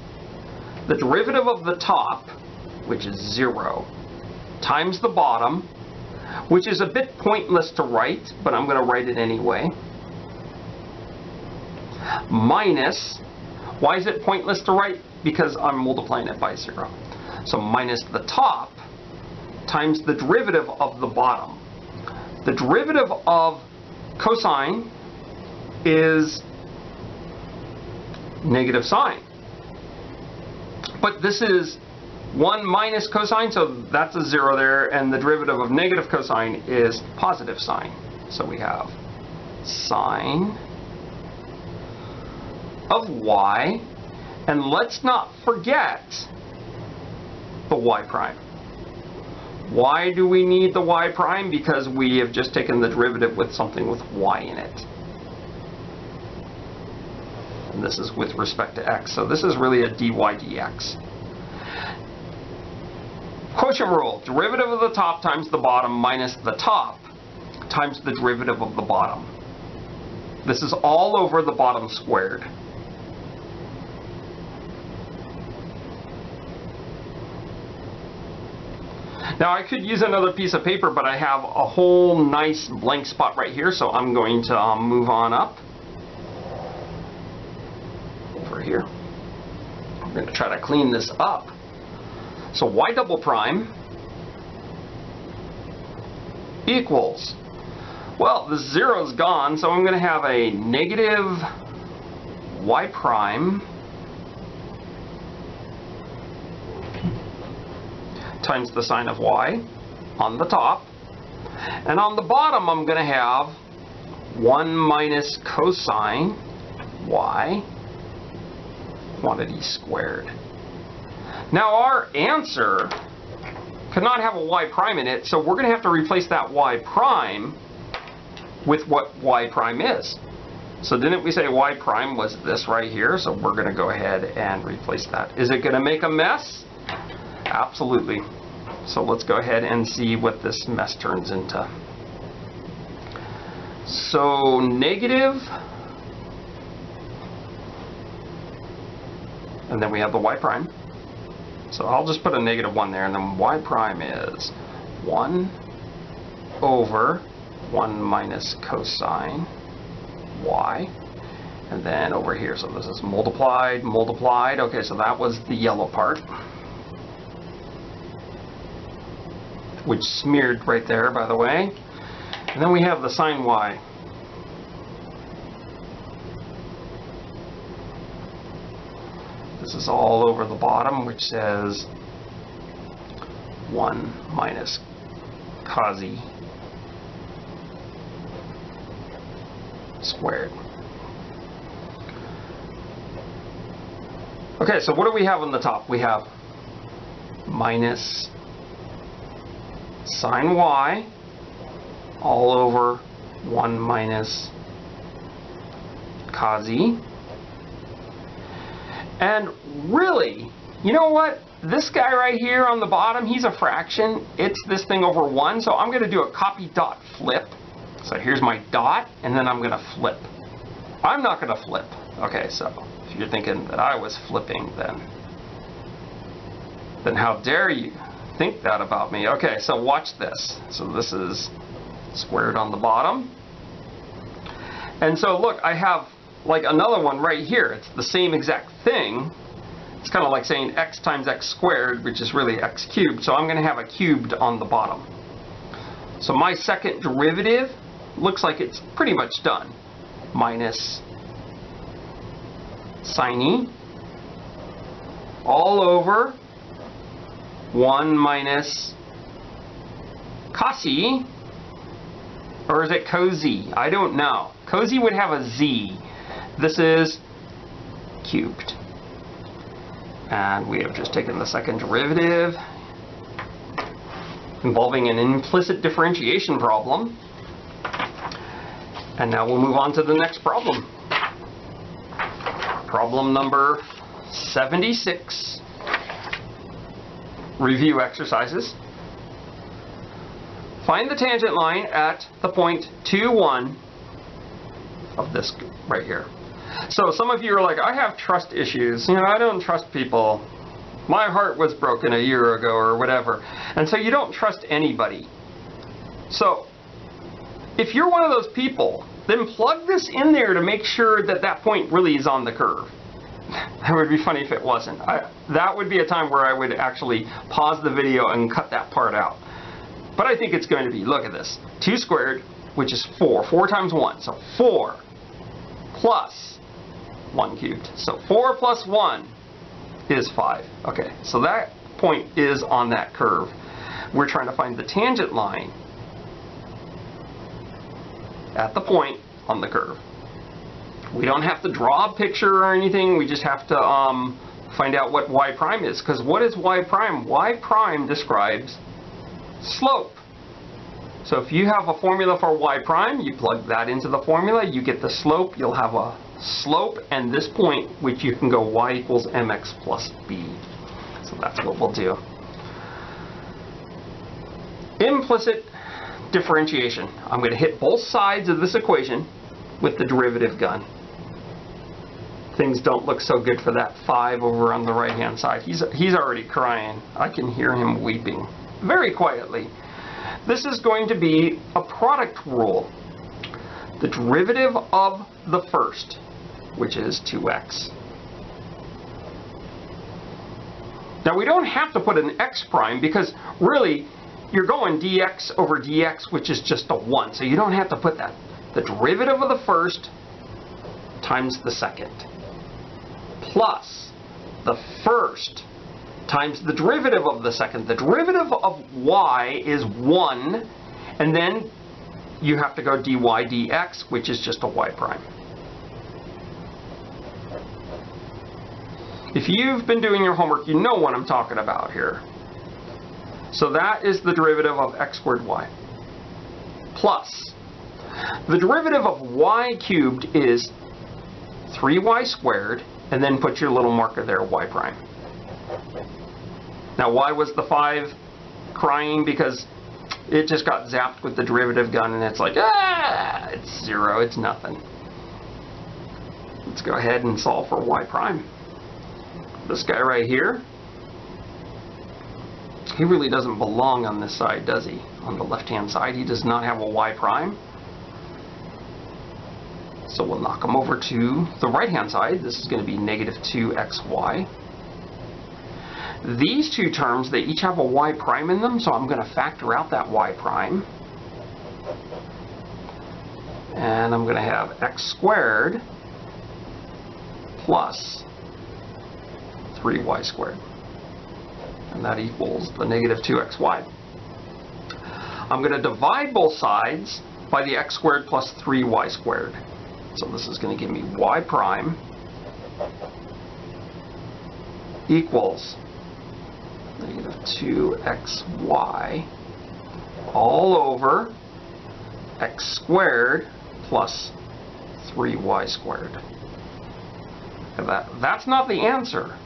the derivative of the top, which is 0, times the bottom, which is a bit pointless to write, but I'm going to write it anyway, minus, why is it pointless to write? Because I'm multiplying it by 0. So minus the top times the derivative of the bottom. The derivative of cosine is negative sine. But this is 1 minus cosine, so that's a 0 there, and the derivative of negative cosine is positive sine. So we have sine of y, and let's not forget the y prime. Why do we need the y prime? Because we have just taken the derivative with something with y in it. And this is with respect to x. So this is really a dy dx. Quotient rule, derivative of the top times the bottom minus the top times the derivative of the bottom. This is all over the bottom squared. Now I could use another piece of paper, but I have a whole nice blank spot right here, so I'm going to um, move on up over here. I'm going to try to clean this up. So y double prime equals, well, the zero is gone, so I'm going to have a negative y prime times the sine of y on the top. And on the bottom, I'm going to have 1 minus cosine y quantity squared. Now our answer cannot have a y prime in it, so we're going to have to replace that y prime with what y prime is. So didn't we say y prime was this right here? So we're going to go ahead and replace that. Is it going to make a mess? Absolutely. So let's go ahead and see what this mess turns into. So negative, and then we have the y prime. So I'll just put a negative 1 there, and then y prime is 1 over 1 minus cosine y. And then over here, so this is multiplied, multiplied. Okay, so that was the yellow part. Which smeared right there, by the way. And then we have the sine y. This is all over the bottom, which says 1 minus cos y squared. Okay, so what do we have on the top? We have minus sine y all over 1 minus cos e. And really, you know what? This guy right here on the bottom, he's a fraction. It's this thing over 1, so I'm going to do a copy dot flip. So here's my dot, and then I'm going to flip. I'm not going to flip. Okay, so if you're thinking that I was flipping, then then how dare you think that about me? Okay, so watch this. So this is squared on the bottom. And so look, I have like another one right here. It's the same exact thing. It's kind of like saying x times x squared, which is really x cubed. So I'm going to have a cubed on the bottom. So my second derivative looks like it's pretty much done. Minus sine e all over 1 minus cos e, or is it cosy? I don't know. Cosy would have a z. This is cubed. And we have just taken the second derivative involving an implicit differentiation problem. And now we'll move on to the next problem. Problem number 76. Review exercises. Find the tangent line at the point 2, 1 of this right here. So some of you are like, I have trust issues. You know, I don't trust people. My heart was broken a year ago or whatever. And so you don't trust anybody. So if you're one of those people, then plug this in there to make sure that that point really is on the curve. That would be funny if it wasn't. I, that would be a time where I would actually pause the video and cut that part out. But I think it's going to be, look at this, 2 squared, which is 4. 4 times 1, so 4 plus 1 cubed. So 4 plus 1 is 5. Okay, so that point is on that curve. We're trying to find the tangent line at the point on the curve. We don't have to draw a picture or anything, we just have to um, find out what y prime is. Because what is y prime? y prime describes slope. So if you have a formula for y prime, you plug that into the formula, you get the slope, you'll have a slope and this point, which you can go y equals mx plus b. So that's what we'll do. Implicit differentiation. I'm going to hit both sides of this equation with the derivative gun. Things don't look so good for that 5 over on the right hand side. He's, he's already crying. I can hear him weeping very quietly. This is going to be a product rule. The derivative of the first, which is 2x. Now we don't have to put an x prime because really you're going dx over dx, which is just a 1. So you don't have to put that. The derivative of the first times the second plus the first times the derivative of the second. The derivative of y is 1, and then you have to go dy dx, which is just a y prime. If you've been doing your homework, you know what I'm talking about here. So that is the derivative of x squared y. Plus, the derivative of y cubed is 3y squared, and then put your little marker there, y prime. Now, why was the 5 crying? Because it just got zapped with the derivative gun, and it's like, ah, it's 0, it's nothing. Let's go ahead and solve for y prime. This guy right here, he really doesn't belong on this side, does he? On the left-hand side, he does not have a y prime. So we'll knock him over to the right-hand side. This is going to be negative 2xy. These two terms, they each have a y prime in them, so I'm going to factor out that y prime. And I'm going to have x squared plus 3y squared. And that equals the negative 2xy. I'm going to divide both sides by the x squared plus 3y squared. So this is going to give me y prime equals negative 2xy all over x squared plus 3y squared. That, that's not the answer.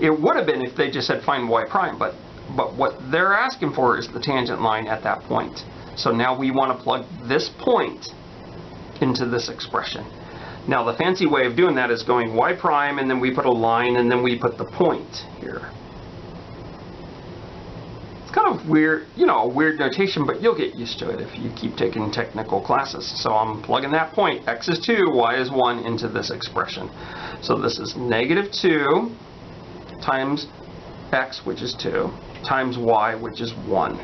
It would have been if they just said find y prime, but, but what they're asking for is the tangent line at that point. So now we want to plug this point into this expression. Now the fancy way of doing that is going y prime and then we put a line and then we put the point here. It's kind of weird, you know, a weird notation, but you'll get used to it if you keep taking technical classes. So I'm plugging that point, x is 2, y is 1, into this expression. So this is negative 2 times x, which is 2, times y, which is 1.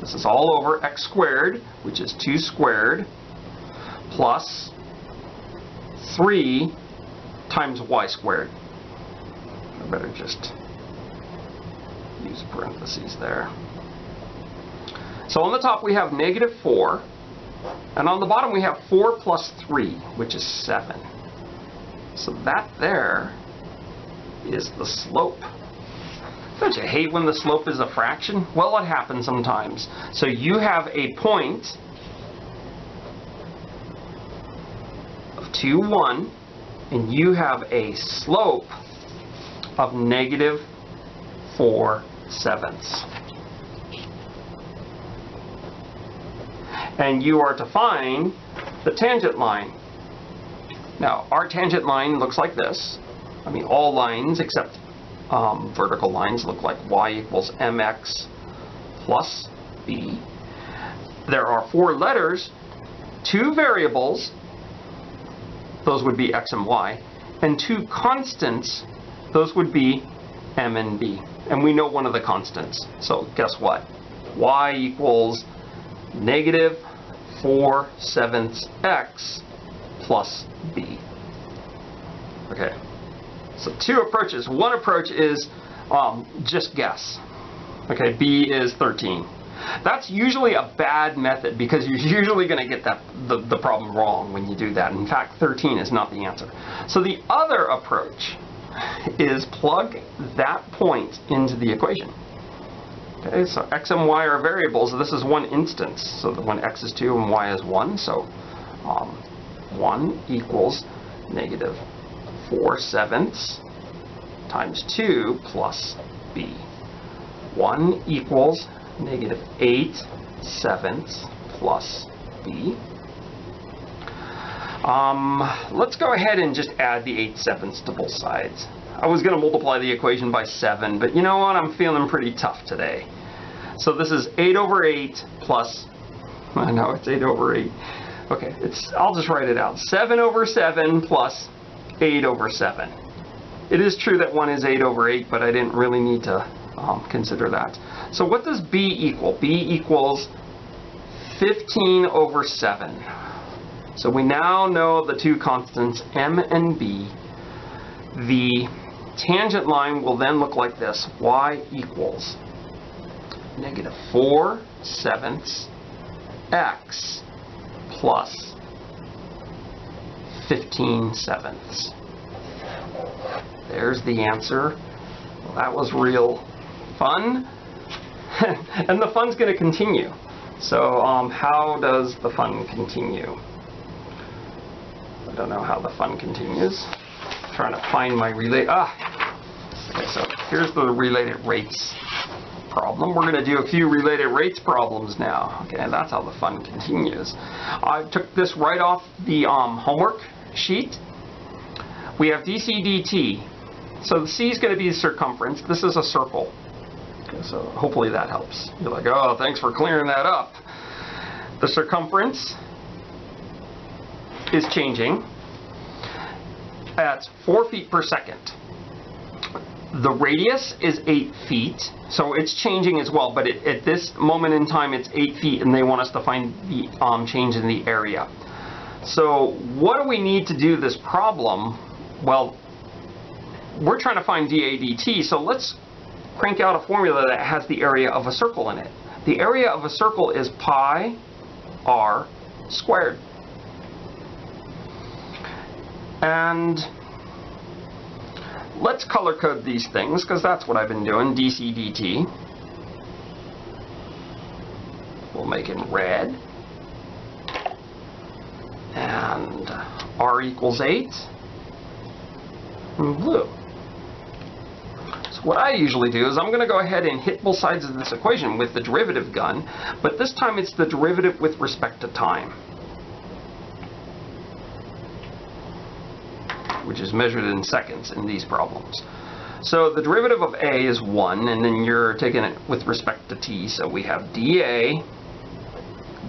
This is all over x squared, which is 2 squared, plus 3 times y squared. I better just use parentheses there. So on the top we have negative 4, and on the bottom we have 4 plus 3, which is 7. So that there is the slope. Don't you hate when the slope is a fraction? Well, it happens sometimes. So you have a point of 2, 1, and you have a slope of negative 4 sevenths. And you are to find the tangent line. Now, our tangent line looks like this. I mean, all lines except um, vertical lines look like y equals mx plus b. There are four letters, two variables, those would be x and y, and two constants, those would be m and b. And we know one of the constants. So guess what? y equals negative 4 sevenths x plus b. Okay. So two approaches. One approach is um, just guess. Okay, b is 13. That's usually a bad method because you're usually going to get that the, the problem wrong when you do that. In fact, 13 is not the answer. So the other approach is plug that point into the equation. Okay, so x and y are variables. This is one instance. So that when x is 2 and y is 1, so um, 1 equals negative 4 sevenths times 2 plus b. 1 equals negative 8 sevenths plus b. Um, let's go ahead and just add the 8 sevenths to both sides. I was going to multiply the equation by 7, but you know what? I'm feeling pretty tough today. So this is 8 over 8 plus, I know it's 8 over 8. Okay, it's, I'll just write it out. 7 over 7 plus 8 over 7. It is true that 1 is 8 over 8, but I didn't really need to um, consider that. So what does b equal? b equals 15 over 7. So we now know the two constants m and b. The tangent line will then look like this. y equals negative 4 sevenths x plus 15 sevenths. There's the answer. Well, that was real fun. and the fun's going to continue. So um, how does the fun continue? I don't know how the fun continues. I'm trying to find my relay. Ah! Okay, so here's the related rates problem. We're going to do a few related rates problems now. Okay, and that's how the fun continues. I took this right off the um, homework sheet. We have dc dt. So the c is going to be the circumference. This is a circle. Okay, so hopefully that helps. You're like, oh, thanks for clearing that up. The circumference is changing at 4 feet per second. The radius is 8 feet, so it's changing as well, but it, at this moment in time it's 8 feet and they want us to find the um, change in the area. So what do we need to do this problem? Well, we're trying to find dA dt, so let's crank out a formula that has the area of a circle in it. The area of a circle is pi r squared. And let's color code these things because that's what I've been doing, dc dt. We'll make it red. And r equals 8 in blue. So what I usually do is I'm going to go ahead and hit both sides of this equation with the derivative gun, but this time it's the derivative with respect to time. which is measured in seconds in these problems. So the derivative of a is 1, and then you're taking it with respect to t. So we have dA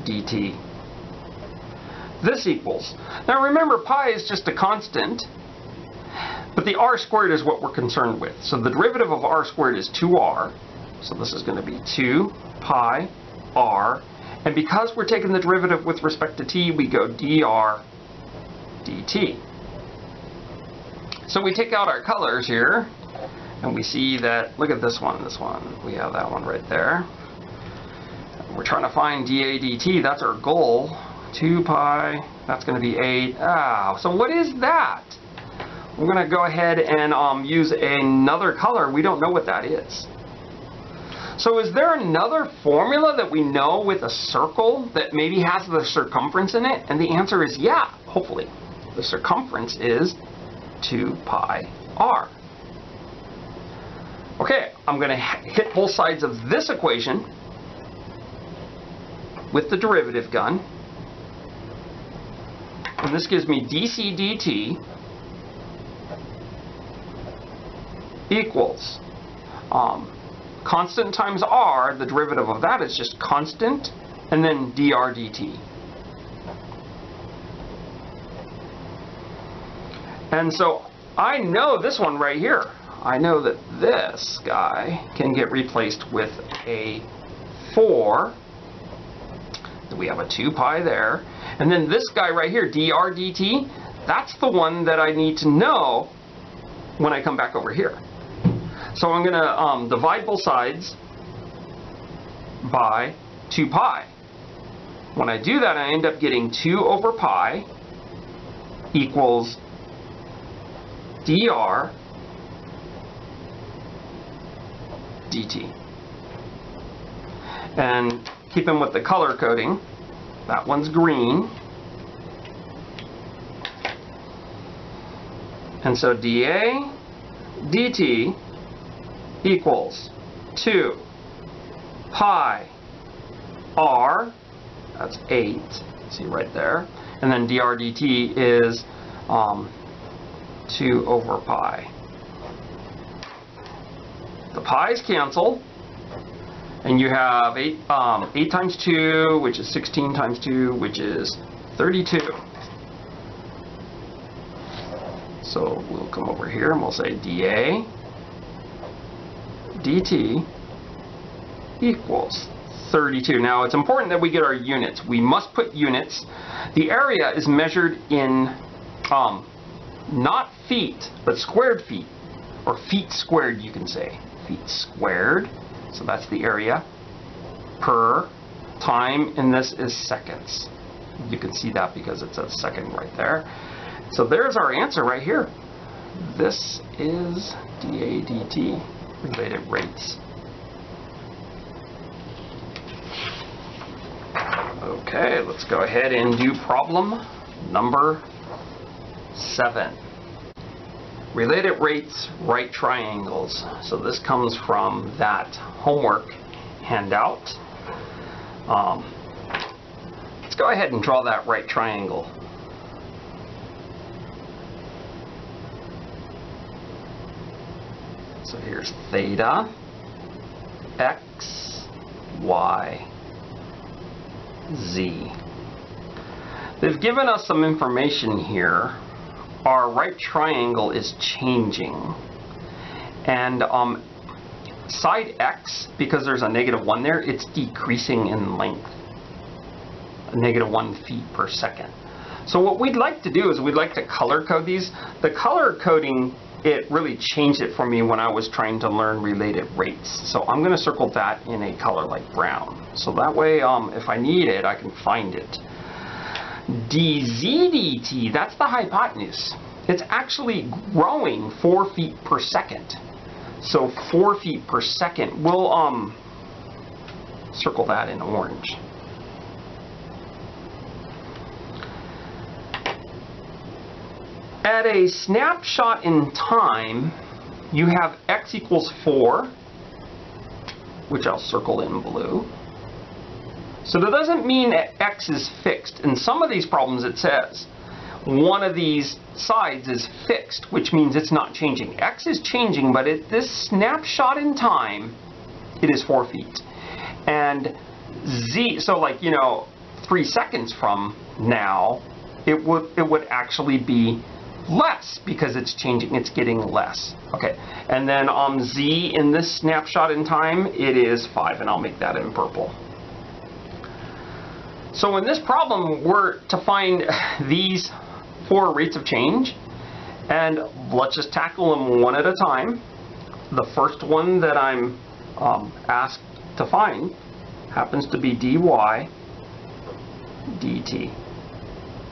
dt. This equals. Now remember, pi is just a constant, but the r squared is what we're concerned with. So the derivative of r squared is 2r. So this is going to be 2 pi r. And because we're taking the derivative with respect to t, we go dr dt. So we take out our colors here, and we see that, look at this one, this one. We have that one right there. We're trying to find dA dt, that's our goal. 2 pi, that's going to be 8. Ah, so what is that? We're going to go ahead and um, use another color. We don't know what that is. So is there another formula that we know with a circle that maybe has the circumference in it? And the answer is yeah, hopefully. The circumference is 2 pi r. Okay, I'm going to hit both sides of this equation with the derivative gun. And this gives me dc dt equals um, constant times r, the derivative of that is just constant, and then dr dt. And so I know this one right here. I know that this guy can get replaced with a 4. We have a 2 pi there. And then this guy right here, dr dt, that's the one that I need to know when I come back over here. So I'm going to um, divide both sides by 2 pi. When I do that, I end up getting 2 over pi equals dr dt. And keeping with the color coding, that one's green. And so dA dt equals 2 pi r, that's 8, see right there, and then dr dt is um, 2 over pi. The pi's cancel, and you have 8, um, 8 times 2, which is 16 times 2, which is 32. So we'll come over here and we'll say dA dt equals 32. Now it's important that we get our units. We must put units. The area is measured in um, not feet, but squared feet, or feet squared you can say. Feet squared, so that's the area, per time and this is seconds. You can see that because it says second right there. So there's our answer right here. This is dA dt, related rates. Okay, let's go ahead and do problem number 7. Related rates, right triangles. So this comes from that homework handout. Um, let's go ahead and draw that right triangle. So here's theta, x, y, z. They've given us some information here. Our right triangle is changing. And um, side x, because there's a negative 1 there, it's decreasing in length. negative 1 feet per second. So what we'd like to do is we'd like to color code these. The color coding, it really changed it for me when I was trying to learn related rates. So I'm going to circle that in a color like brown. So that way, um, if I need it, I can find it dz dt, that's the hypotenuse. It's actually growing 4 feet per second. So 4 feet per second. We'll um, circle that in orange. At a snapshot in time, you have x equals 4, which I'll circle in blue. So that doesn't mean that x is fixed. In some of these problems it says one of these sides is fixed, which means it's not changing. x is changing, but at this snapshot in time, it is 4 feet. And z, so like, you know, 3 seconds from now, it would, it would actually be less because it's changing, it's getting less. Okay, and then on Z in this snapshot in time, it is 5, and I'll make that in purple. So in this problem, we're to find these four rates of change, and let's just tackle them one at a time. The first one that I'm um, asked to find happens to be dy dt.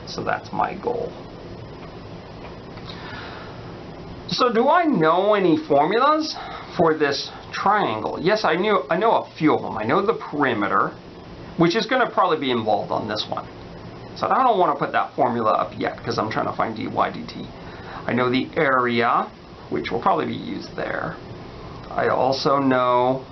So that's my goal. So do I know any formulas for this triangle? Yes, I knew I know a few of them. I know the perimeter, which is going to probably be involved on this one. So I don't want to put that formula up yet because I'm trying to find dy dt. I know the area, which will probably be used there. I also know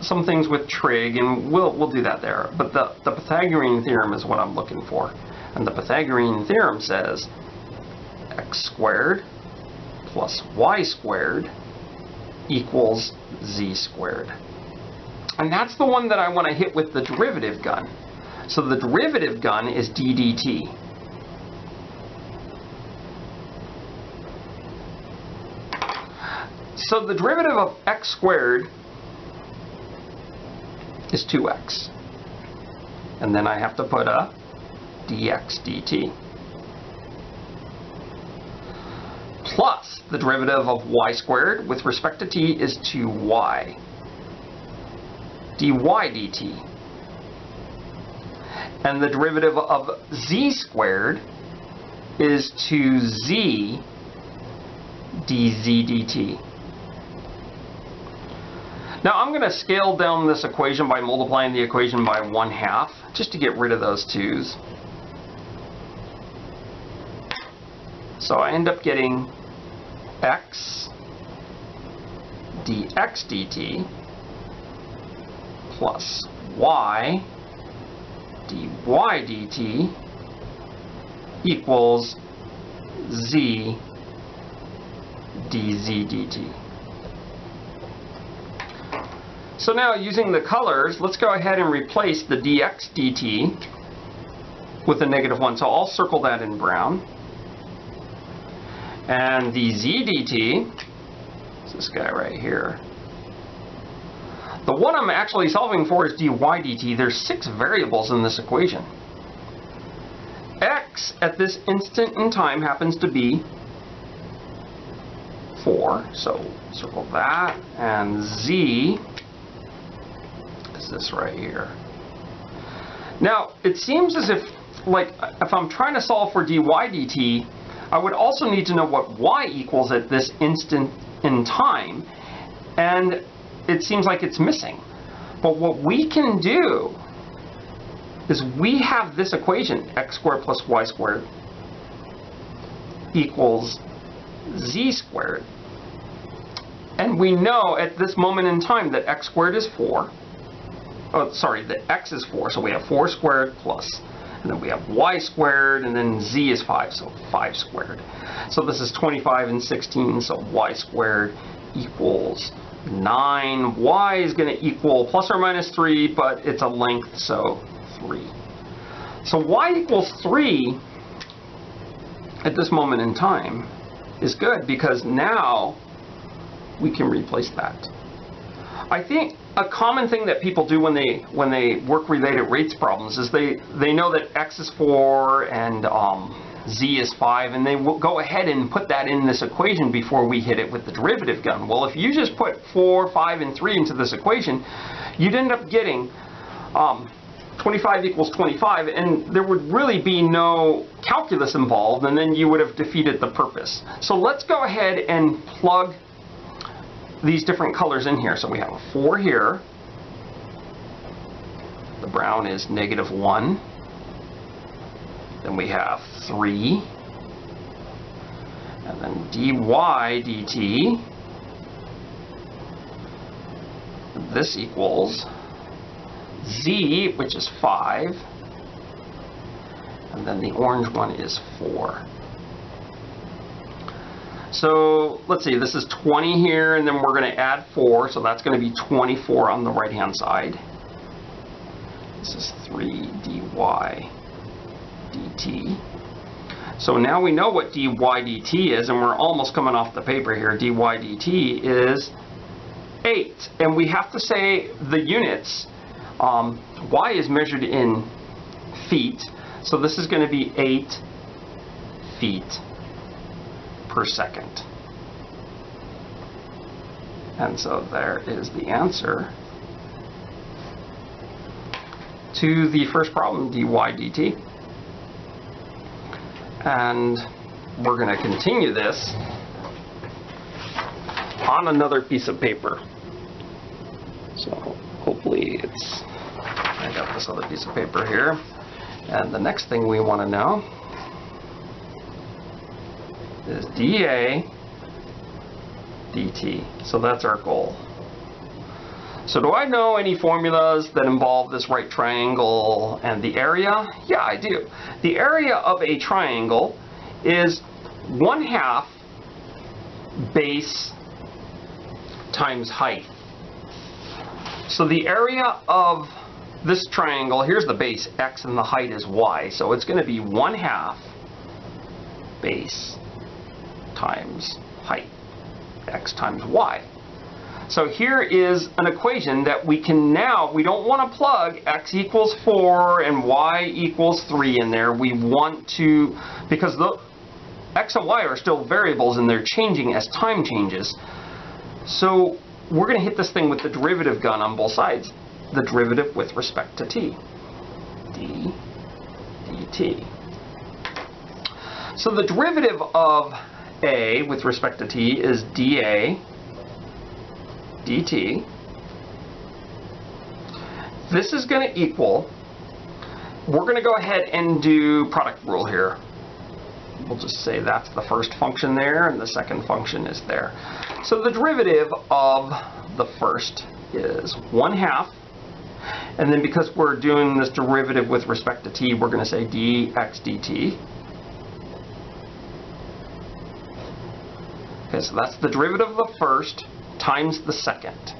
some things with trig, and we'll, we'll do that there. But the, the Pythagorean theorem is what I'm looking for. And the Pythagorean theorem says x squared plus y squared equals z squared. And that's the one that I want to hit with the derivative gun. So the derivative gun is ddt. So the derivative of x squared is 2x. And then I have to put a dx dt. plus the derivative of y squared with respect to t is 2y. Dy dt. And the derivative of z squared is 2z dz dt. Now I'm going to scale down this equation by multiplying the equation by 1 half, just to get rid of those 2's. So I end up getting x dx dt plus y dy dt equals z dz dt. So now using the colors, let's go ahead and replace the dx dt with a negative 1. So I'll circle that in brown. And the z dt, is this guy right here. The one I'm actually solving for is dy dt. There's six variables in this equation. x at this instant in time happens to be 4, so circle that, and z is this right here. Now, it seems as if, like, if I'm trying to solve for dy dt, I would also need to know what y equals at this instant in time, and it seems like it's missing. But what we can do is we have this equation, x squared plus y squared equals z squared. And we know at this moment in time that x squared is 4. Oh, sorry, that x is 4, so we have 4 squared plus and then we have y squared, and then z is 5, so 5 squared. So this is 25 and 16, so y squared equals 9. y is going to equal plus or minus 3, but it's a length, so 3. So y equals 3 at this moment in time is good because now we can replace that. I think a common thing that people do when they when they work related rates problems is they they know that x is 4 and um, z is 5 and they will go ahead and put that in this equation before we hit it with the derivative gun. Well if you just put 4, 5, and 3 into this equation you'd end up getting um, 25 equals 25 and there would really be no calculus involved and then you would have defeated the purpose. So let's go ahead and plug these different colors in here. So we have a 4 here. The brown is negative 1. Then we have 3 And then dy dt, this equals z, which is 5, and then the orange one is 4. So let's see, this is 20 here, and then we're going to add 4, so that's going to be 24 on the right-hand side. This is 3 dy dt. So now we know what dy dt is, and we're almost coming off the paper here. dy dt is 8, and we have to say the units. Um, y is measured in feet, so this is going to be 8 feet per second. And so there is the answer to the first problem, dy dt. And we're going to continue this on another piece of paper. So hopefully it's, I got this other piece of paper here. And the next thing we want to know is dA dt. So that's our goal. So do I know any formulas that involve this right triangle and the area? Yeah, I do. The area of a triangle is 1 half base times height. So the area of this triangle, here's the base x and the height is y. So it's going to be 1 half base times height, x times y. So here is an equation that we can now, we don't want to plug x equals 4 and y equals 3 in there. We want to, because the x and y are still variables and they're changing as time changes. So we're going to hit this thing with the derivative gun on both sides. The derivative with respect to t. d dt. So the derivative of a with respect to t is dA dt. This is going to equal, we're going to go ahead and do product rule here. We'll just say that's the first function there and the second function is there. So the derivative of the first is 1 half and then because we're doing this derivative with respect to t, we're going to say dx dt. Okay, so that's the derivative of the first times the second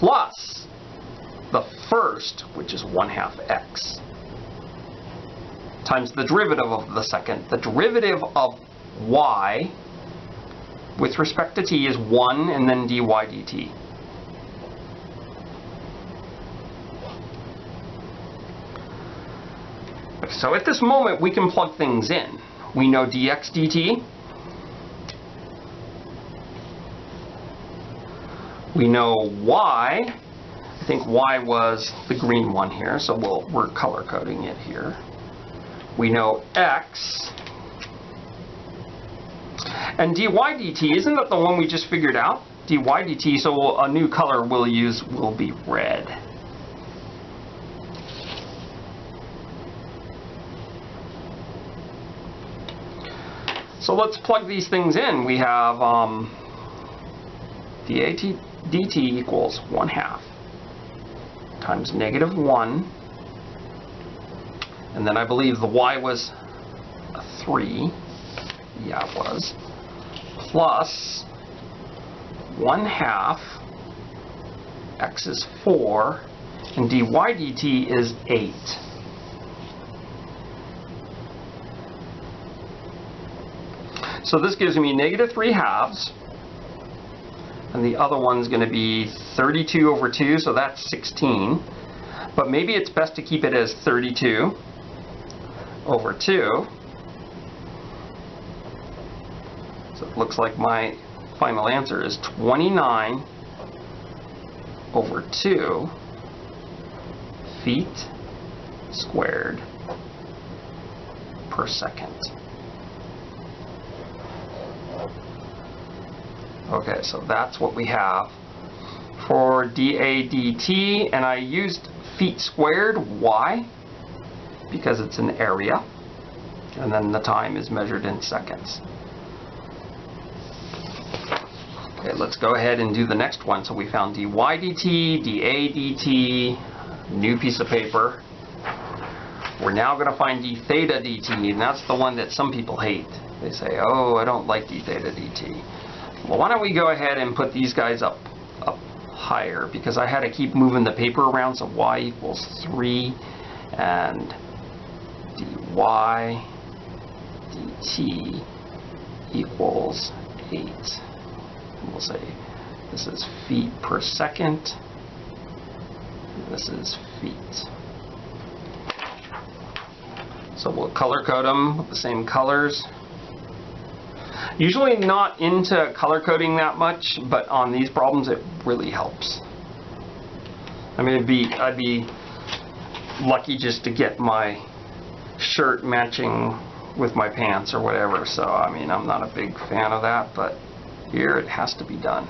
plus the first, which is 1 half x, times the derivative of the second. The derivative of y with respect to t is 1 and then dy dt. So at this moment we can plug things in. We know dx dt We know Y. I think Y was the green one here, so we'll, we're color coding it here. We know X. And dy dt, isn't that the one we just figured out? dy dt, so a new color we'll use will be red. So let's plug these things in. We have um, DAT, dt equals 1 half times negative 1 and then I believe the y was a 3 yeah it was. Plus 1 half x is 4 and dy dt is 8 so this gives me negative 3 halves and the other one's going to be 32 over 2, so that's 16. But maybe it's best to keep it as 32 over 2. So it looks like my final answer is 29 over 2 feet squared per second. Okay, so that's what we have for DADT, and I used feet squared. Why? Because it's an area. And then the time is measured in seconds. Okay, let's go ahead and do the next one. So we found dy dt, dA dt, new piece of paper. We're now going to find d theta dt, and that's the one that some people hate. They say, oh, I don't like d theta dt. Well, why don't we go ahead and put these guys up, up higher, because I had to keep moving the paper around, so y equals 3, and dy dt equals 8 And we'll say this is feet per second. This is feet. So we'll color code them with the same colors. Usually not into color coding that much, but on these problems it really helps. I mean, it'd be, I'd be lucky just to get my shirt matching with my pants or whatever, so I mean, I'm not a big fan of that, but here it has to be done.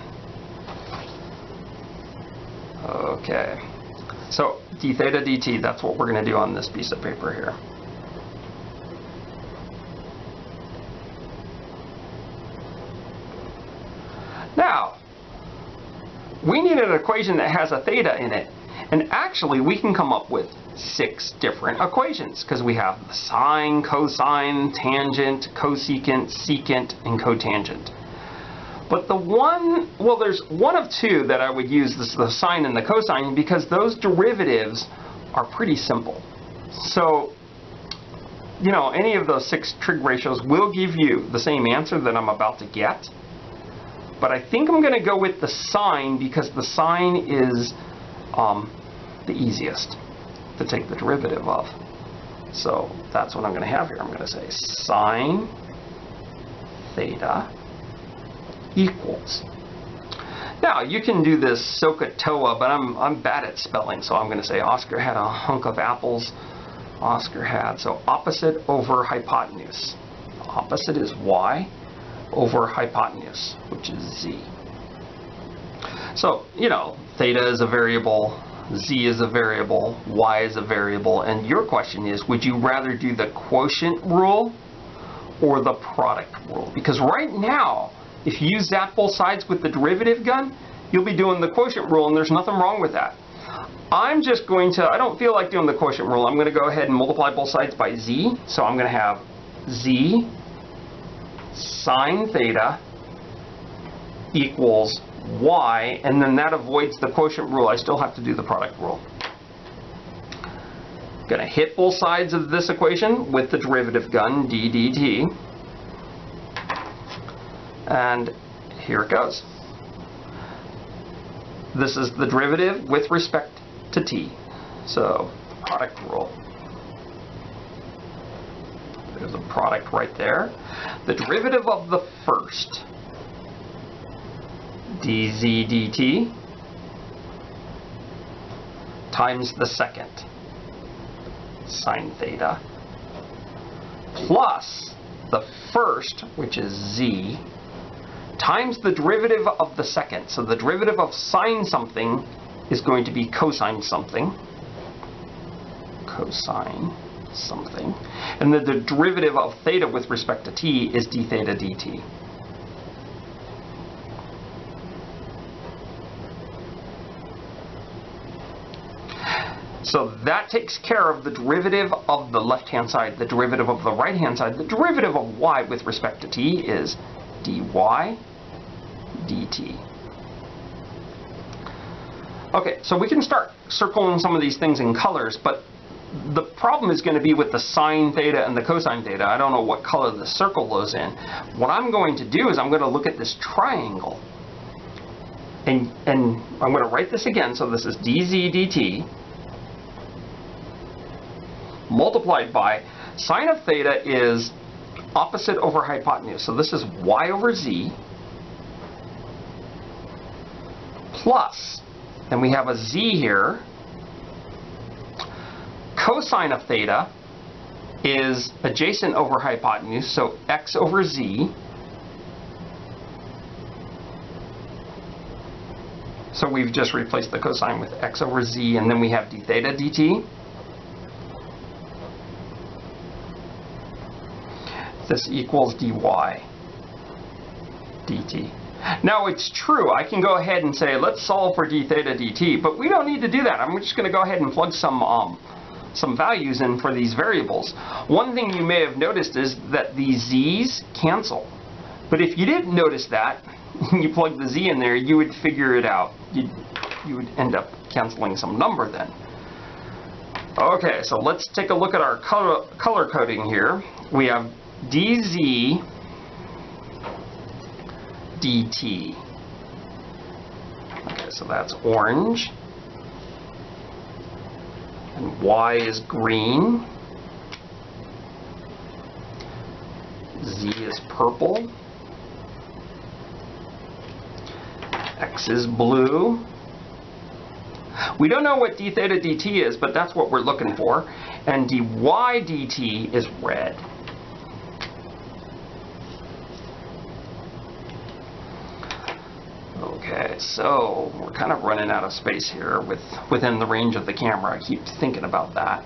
Okay. So d theta dt, that's what we're going to do on this piece of paper here. Now, we need an equation that has a theta in it. And actually, we can come up with six different equations because we have the sine, cosine, tangent, cosecant, secant, and cotangent. But the one, well, there's one of two that I would use, the sine and the cosine, because those derivatives are pretty simple. So, you know, any of those six trig ratios will give you the same answer that I'm about to get. But I think I'm going to go with the sine because the sine is um, the easiest to take the derivative of. So that's what I'm going to have here. I'm going to say sine theta equals. Now, you can do this SOHCAHTOA, but I'm, I'm bad at spelling, so I'm going to say Oscar had a hunk of apples. Oscar had, so opposite over hypotenuse. Opposite is y over hypotenuse, which is z. So, you know, theta is a variable, z is a variable, y is a variable, and your question is, would you rather do the quotient rule or the product rule? Because right now, if you use zap both sides with the derivative gun, you'll be doing the quotient rule, and there's nothing wrong with that. I'm just going to, I don't feel like doing the quotient rule. I'm going to go ahead and multiply both sides by z. So I'm going to have z sine theta equals y, and then that avoids the quotient rule. I still have to do the product rule. Going to hit both sides of this equation with the derivative gun, d dt. And here it goes. This is the derivative with respect to t. So, product rule. There's a product right there. The derivative of the first, dz dt, times the second, sine theta, plus the first, which is z, times the derivative of the second. So the derivative of sine something is going to be cosine something. Cosine something. And the, the derivative of theta with respect to t is d theta dt. So that takes care of the derivative of the left-hand side, the derivative of the right-hand side. The derivative of y with respect to t is dy dt. Okay, so we can start circling some of these things in colors, but the problem is going to be with the sine theta and the cosine theta. I don't know what color the circle goes in. What I'm going to do is I'm going to look at this triangle. And, and I'm going to write this again. So this is dz dt multiplied by sine of theta is opposite over hypotenuse. So this is y over z plus, and we have a z here, cosine of theta is adjacent over hypotenuse, so x over z. So we've just replaced the cosine with x over z, and then we have d theta dt. this equals dy dt. Now it's true, I can go ahead and say, let's solve for d theta dt, but we don't need to do that. I'm just going to go ahead and plug some, um, some values in for these variables. One thing you may have noticed is that these z's cancel. But if you didn't notice that, you plug the z in there, you would figure it out. You'd, you would end up canceling some number then. Okay, so let's take a look at our color, color coding here. We have dz dt. Okay, so that's orange. And y is green. Z is purple. X is blue. We don't know what d theta dt is, but that's what we're looking for. And dy dt is red. Okay, so we're kind of running out of space here with within the range of the camera. I keep thinking about that.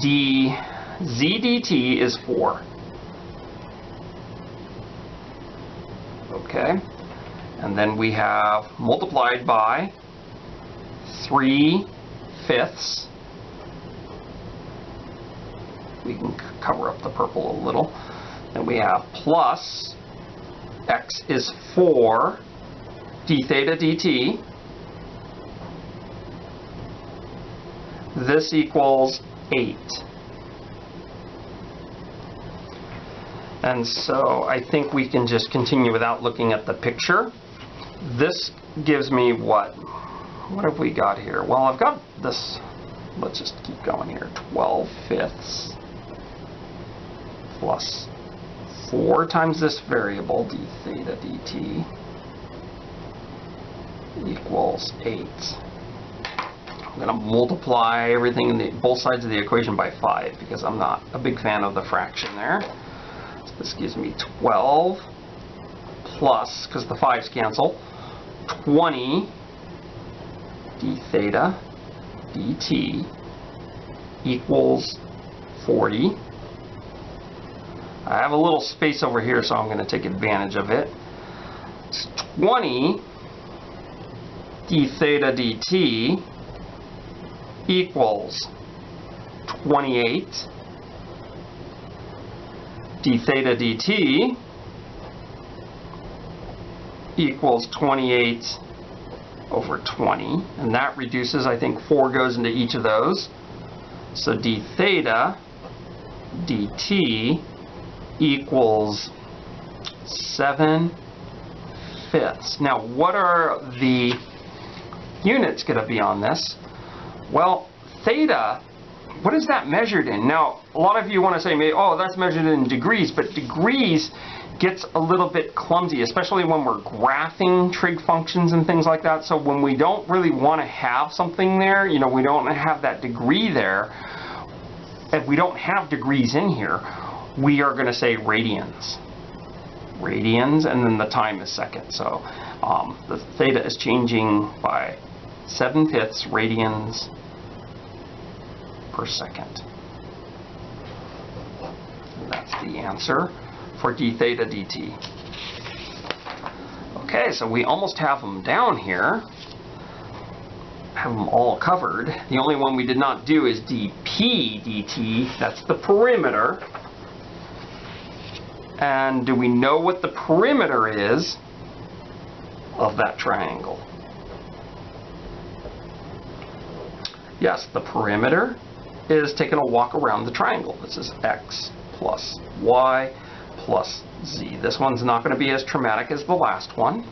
d z dt is 4. Okay, and then we have multiplied by 3 fifths. We can cover up the purple a little. Then we have plus x is 4 d theta dt. This equals 8. And so I think we can just continue without looking at the picture. This gives me what? What have we got here? Well, I've got this. Let's just keep going here. 12 fifths plus 4 times this variable, d theta dt, equals 8. I'm going to multiply everything in the, both sides of the equation by 5 because I'm not a big fan of the fraction there. So this gives me 12 plus, because the 5's cancel, 20 d theta dt equals 40. I have a little space over here, so I'm going to take advantage of it. It's 20 d theta dt equals 28 d theta dt equals 28 over 20 and that reduces I think 4 goes into each of those so d theta dt equals 7 fifths. Now what are the units going to be on this? Well, theta, what is that measured in? Now, a lot of you want to say, oh, that's measured in degrees, but degrees gets a little bit clumsy, especially when we're graphing trig functions and things like that. So when we don't really want to have something there, you know, we don't have that degree there, if we don't have degrees in here, we are going to say radians. Radians, and then the time is second. So um, the theta is changing by 7 fifths radians per second. And that's the answer for d theta dt. Okay, so we almost have them down here. Have them all covered. The only one we did not do is dp dt. That's the perimeter. And do we know what the perimeter is of that triangle? Yes, the perimeter is taking a walk around the triangle. This is x plus y plus z. This one's not going to be as traumatic as the last one.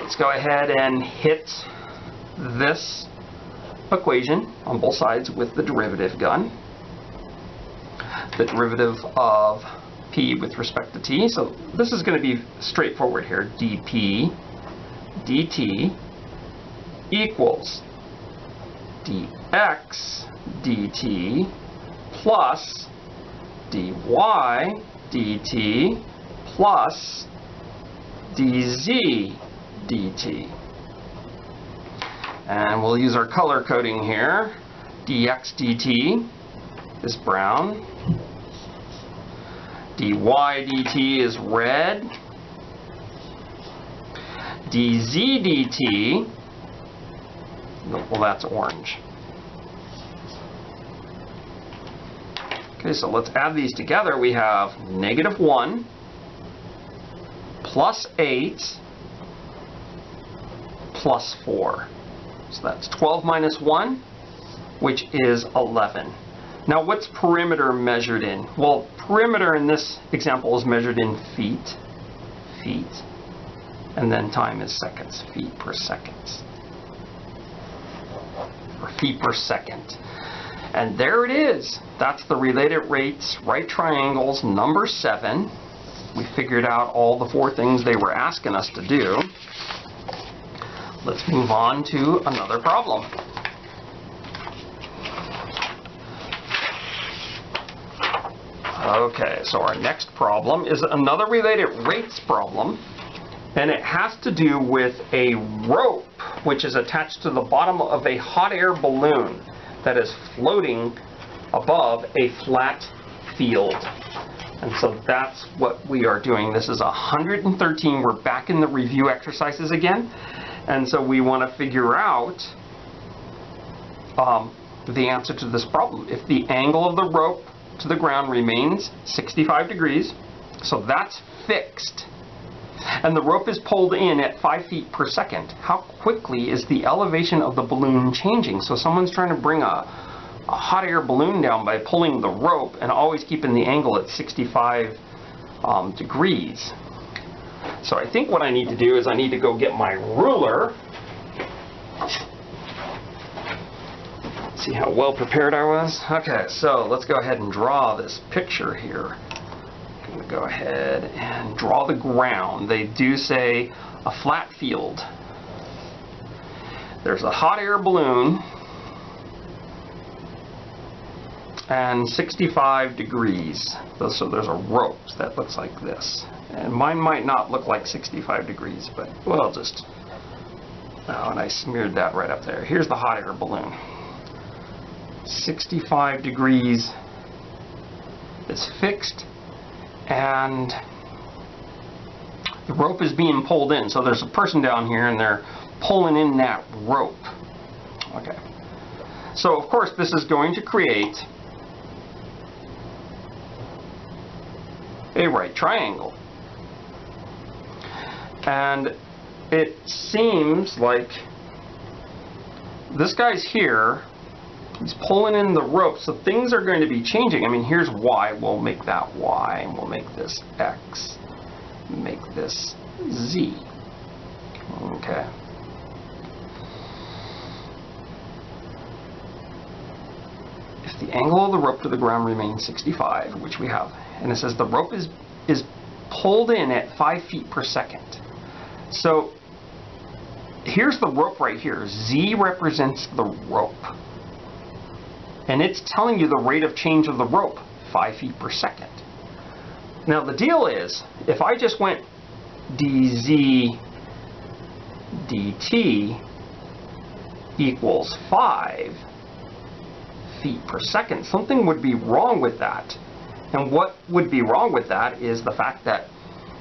Let's go ahead and hit this equation on both sides with the derivative gun. The derivative of p with respect to t. So this is going to be straightforward here. dp dt equals dx dt plus dy dt plus dz dt. And we'll use our color coding here. dx dt is brown. dy dt is red. dz dt, well that's orange. Okay, so let's add these together. We have negative 1 plus 8 plus 4. So that's 12 minus 1, which is 11. Now what's perimeter measured in? Well, perimeter in this example is measured in feet, feet, and then time is seconds, feet per seconds, per second. And there it is. That's the related rates, right triangles, number seven. We figured out all the four things they were asking us to do. Let's move on to another problem. Okay, so our next problem is another related rates problem, and it has to do with a rope which is attached to the bottom of a hot air balloon that is floating above a flat field. And so that's what we are doing. This is 113. We're back in the review exercises again. And so we want to figure out um, the answer to this problem. If the angle of the rope to the ground remains 65 degrees, so that's fixed, and the rope is pulled in at 5 feet per second, how quickly is the elevation of the balloon changing? So someone's trying to bring a, a hot air balloon down by pulling the rope and always keeping the angle at 65 um, degrees. So I think what I need to do is I need to go get my ruler. See how well prepared I was? Okay, so let's go ahead and draw this picture here going to go ahead and draw the ground. They do say a flat field. There's a hot air balloon and 65 degrees. So there's a rope that looks like this. And mine might not look like 65 degrees, but we'll just... Oh, and I smeared that right up there. Here's the hot air balloon. 65 degrees is fixed and the rope is being pulled in. So there's a person down here and they're pulling in that rope. Okay. So of course this is going to create a right triangle. And it seems like this guy's here He's pulling in the rope, so things are going to be changing. I mean, here's Y. We'll make that Y, and we'll make this X. Make this Z. Okay. If the angle of the rope to the ground remains 65, which we have, and it says the rope is, is pulled in at 5 feet per second. So here's the rope right here. Z represents the rope and it's telling you the rate of change of the rope, 5 feet per second. Now the deal is, if I just went dz dt equals 5 feet per second, something would be wrong with that. And what would be wrong with that is the fact that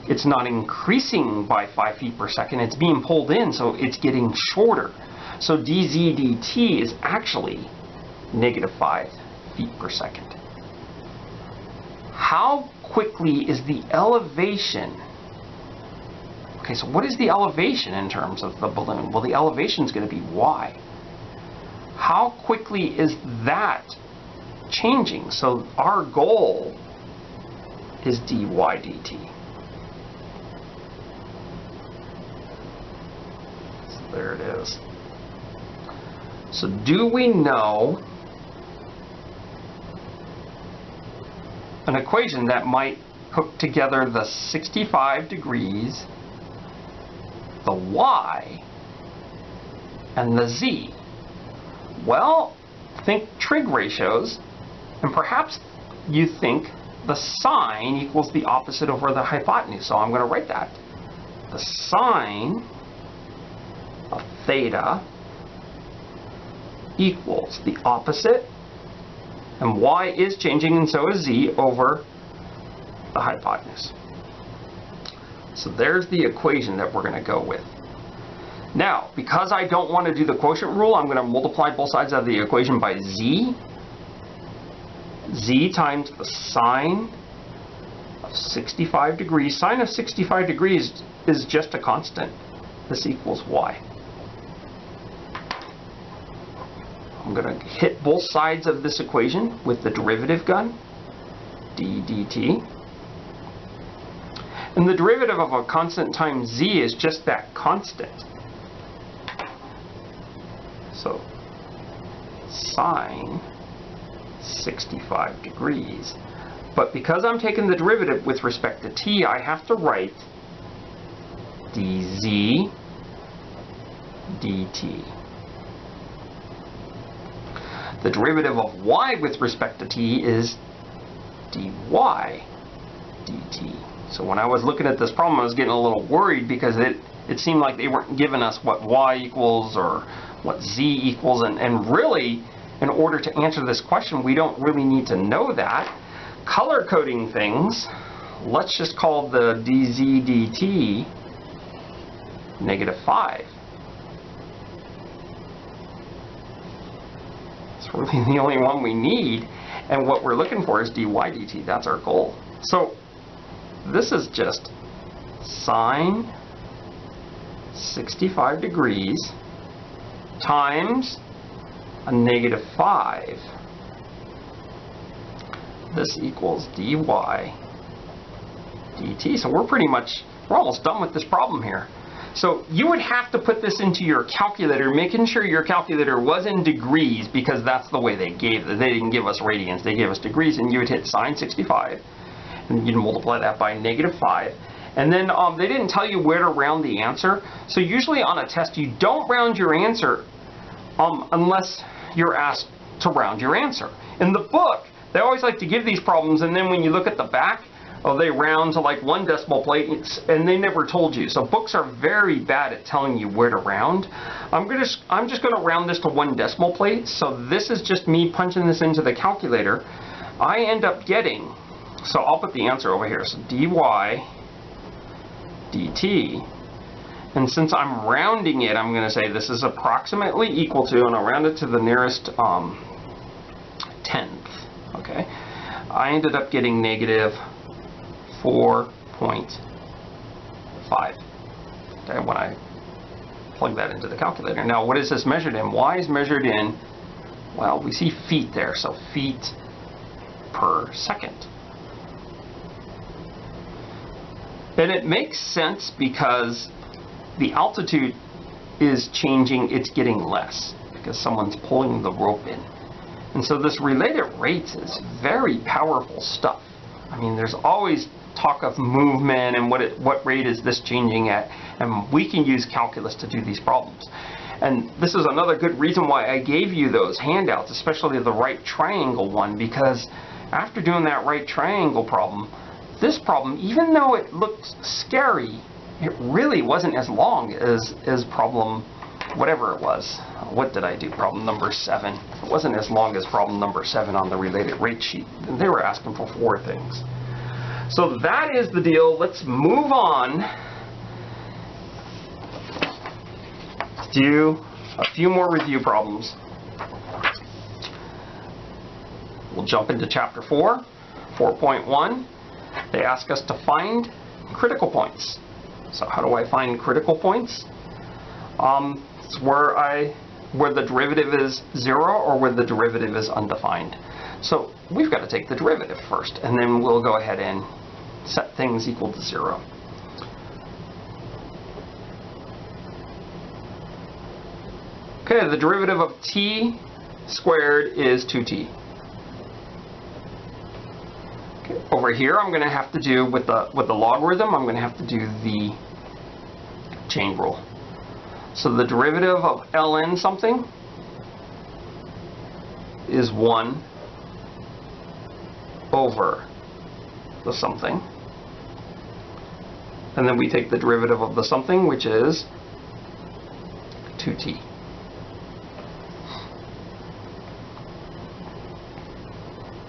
it's not increasing by 5 feet per second, it's being pulled in, so it's getting shorter. So dz dt is actually negative 5 feet per second. How quickly is the elevation? Okay, so what is the elevation in terms of the balloon? Well, the elevation is going to be y. How quickly is that changing? So our goal is dy dt. So there it is. So do we know an equation that might hook together the 65 degrees, the y, and the z. Well, think trig ratios, and perhaps you think the sine equals the opposite over the hypotenuse. So I'm going to write that. The sine of theta equals the opposite and y is changing and so is z over the hypotenuse. So there's the equation that we're going to go with. Now, because I don't want to do the quotient rule, I'm going to multiply both sides of the equation by z. z times the sine of 65 degrees. Sine of 65 degrees is just a constant. This equals y. I'm going to hit both sides of this equation with the derivative gun, d dt. And the derivative of a constant times z is just that constant. So sine 65 degrees. But because I'm taking the derivative with respect to t, I have to write dz dt. The derivative of y with respect to t is dy dt. So when I was looking at this problem, I was getting a little worried because it, it seemed like they weren't giving us what y equals or what z equals. And, and really, in order to answer this question, we don't really need to know that. Color coding things, let's just call the dz dt negative 5. It's really the only one we need. And what we're looking for is dy dt. That's our goal. So this is just sine 65 degrees times a negative 5. This equals dy dt. So we're pretty much, we're almost done with this problem here. So you would have to put this into your calculator, making sure your calculator was in degrees because that's the way they gave it. They didn't give us radians, they gave us degrees, and you would hit sine 65 and you'd multiply that by negative 5. And then um, they didn't tell you where to round the answer. So usually on a test, you don't round your answer um, unless you're asked to round your answer. In the book, they always like to give these problems, and then when you look at the back, oh, they round to like one decimal place, and they never told you. So books are very bad at telling you where to round. I'm gonna, I'm just gonna round this to one decimal place. So this is just me punching this into the calculator. I end up getting so I'll put the answer over here. So dy dt. And since I'm rounding it, I'm going to say this is approximately equal to, and I'll round it to the nearest um, tenth. Okay. I ended up getting negative 4.5. Okay, when I plug that into the calculator. Now, what is this measured in? Y is measured in, well, we see feet there, so feet per second. And it makes sense because the altitude is changing, it's getting less because someone's pulling the rope in. And so this related rates is very powerful stuff. I mean, there's always talk of movement and what it, what rate is this changing at, and we can use calculus to do these problems. And this is another good reason why I gave you those handouts, especially the right triangle one, because after doing that right triangle problem, this problem, even though it looks scary, it really wasn't as long as, as problem, whatever it was. What did I do? Problem number seven. It wasn't as long as problem number seven on the related rate sheet. They were asking for four things. So that is the deal. Let's move on do a few more review problems. We'll jump into chapter 4, 4.1. They ask us to find critical points. So how do I find critical points? Um, it's where I where the derivative is zero or where the derivative is undefined. So we've got to take the derivative first, and then we'll go ahead and set things equal to zero. Okay, the derivative of t squared is 2t. Okay. Over here, I'm going to have to do, with the, with the logarithm, I'm going to have to do the chain rule. So the derivative of ln something is 1 over the something. And then we take the derivative of the something, which is 2t.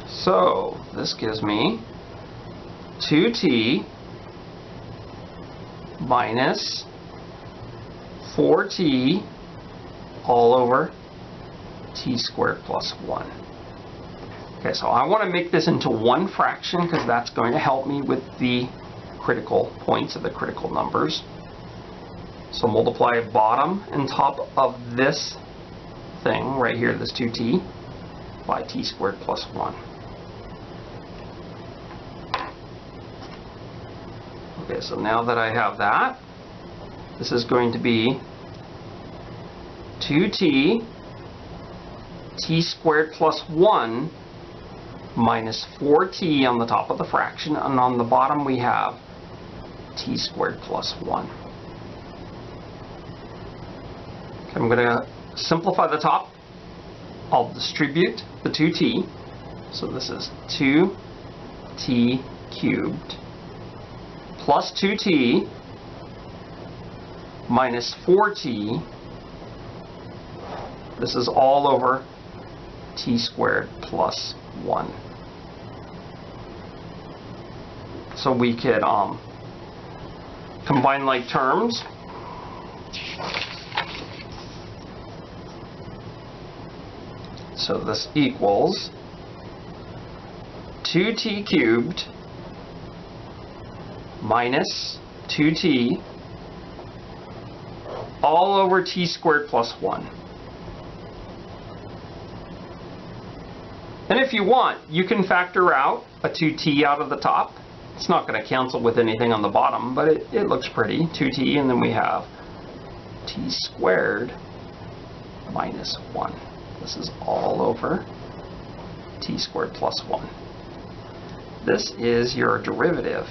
So this gives me 2t minus 4t all over t squared plus 1. Okay, so I want to make this into one fraction because that's going to help me with the critical points of the critical numbers. So multiply bottom and top of this thing right here, this 2t, by t squared plus 1. Okay, so now that I have that, this is going to be 2t t squared plus 1 minus 4t on the top of the fraction, and on the bottom we have t squared plus 1. Okay, I'm going to simplify the top. I'll distribute the 2t. So this is 2t cubed plus 2t minus 4t. This is all over t squared plus 1. So we could um, combine like terms. So this equals 2t cubed minus 2t all over t squared plus 1. And if you want, you can factor out a 2t out of the top. It's not going to cancel with anything on the bottom, but it, it looks pretty. 2t, and then we have t squared minus 1. This is all over t squared plus 1. This is your derivative.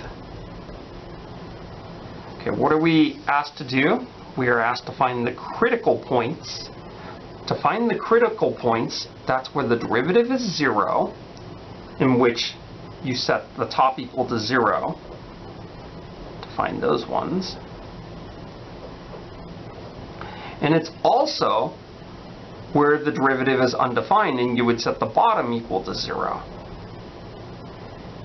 Okay, what are we asked to do? We are asked to find the critical points. To find the critical points, that's where the derivative is 0, in which you set the top equal to 0 to find those ones. And it's also where the derivative is undefined and you would set the bottom equal to 0.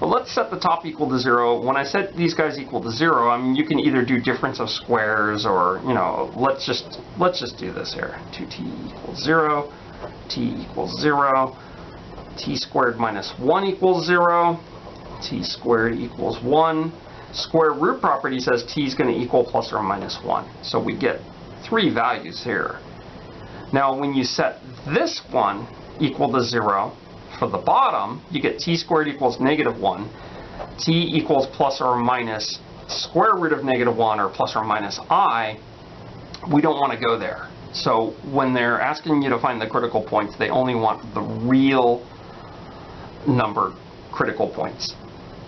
But let's set the top equal to 0. When I set these guys equal to 0, I mean, you can either do difference of squares or, you know, let's just, let's just do this here. 2t equals 0, t equals 0, t squared minus 1 equals 0, t squared equals 1. Square root property says t is going to equal plus or minus 1. So we get three values here. Now when you set this one equal to 0, for the bottom, you get t squared equals negative 1, t equals plus or minus square root of negative 1 or plus or minus i, we don't want to go there. So when they're asking you to find the critical points, they only want the real number critical points.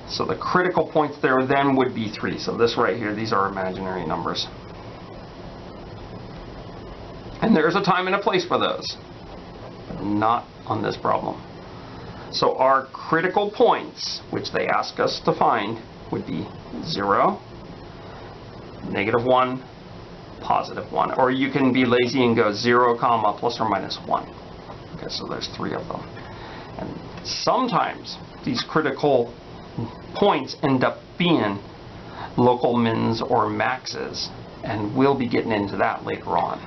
So the critical points there then would be 3. So this right here, these are imaginary numbers. And there's a time and a place for those. Not on this problem. So our critical points, which they ask us to find, would be 0, negative 1, positive 1. Or you can be lazy and go 0, comma, plus or minus 1. Okay, so there's three of them. And sometimes these critical points end up being local mins or maxes. And we'll be getting into that later on.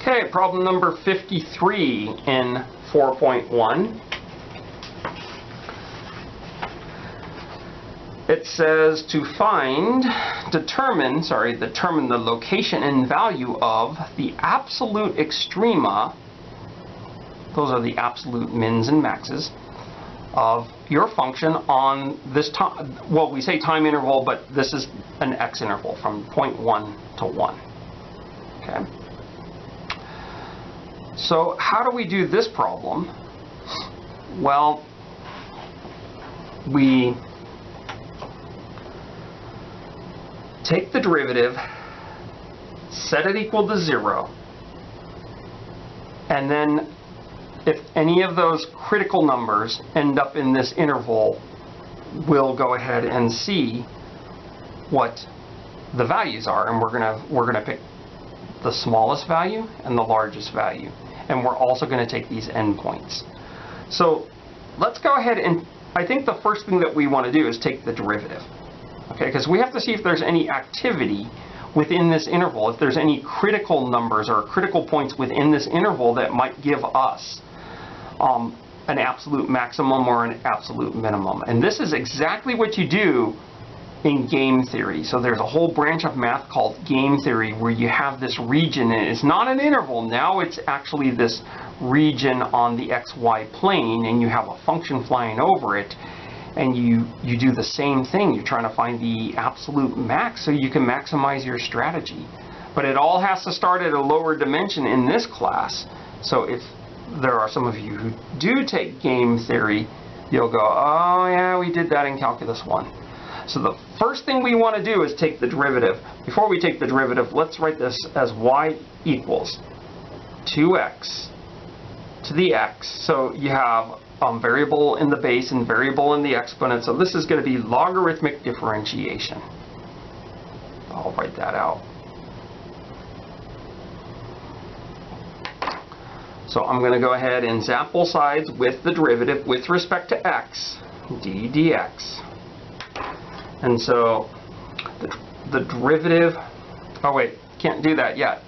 Okay, problem number 53 in 4.1. It says to find, determine, sorry, determine the location and value of the absolute extrema, those are the absolute mins and maxes, of your function on this time, well, we say time interval, but this is an x interval from 0.1 to 1. Okay. So how do we do this problem? Well, we take the derivative, set it equal to zero, and then if any of those critical numbers end up in this interval, we'll go ahead and see what the values are, and we're gonna we're gonna pick the smallest value and the largest value. And we're also going to take these endpoints. So let's go ahead and I think the first thing that we want to do is take the derivative. Okay, because we have to see if there's any activity within this interval, if there's any critical numbers or critical points within this interval that might give us um, an absolute maximum or an absolute minimum. And this is exactly what you do in game theory. So there's a whole branch of math called game theory where you have this region and it's not an interval. Now it's actually this region on the xy plane and you have a function flying over it and you, you do the same thing. You're trying to find the absolute max so you can maximize your strategy. But it all has to start at a lower dimension in this class. So if there are some of you who do take game theory, you'll go, oh yeah, we did that in Calculus 1. So the first thing we want to do is take the derivative. Before we take the derivative, let's write this as y equals 2x to the x. So you have um, variable in the base and variable in the exponent. So this is going to be logarithmic differentiation. I'll write that out. So I'm going to go ahead and both sides with the derivative with respect to x, d dx. And so the, the derivative, oh wait, can't do that yet.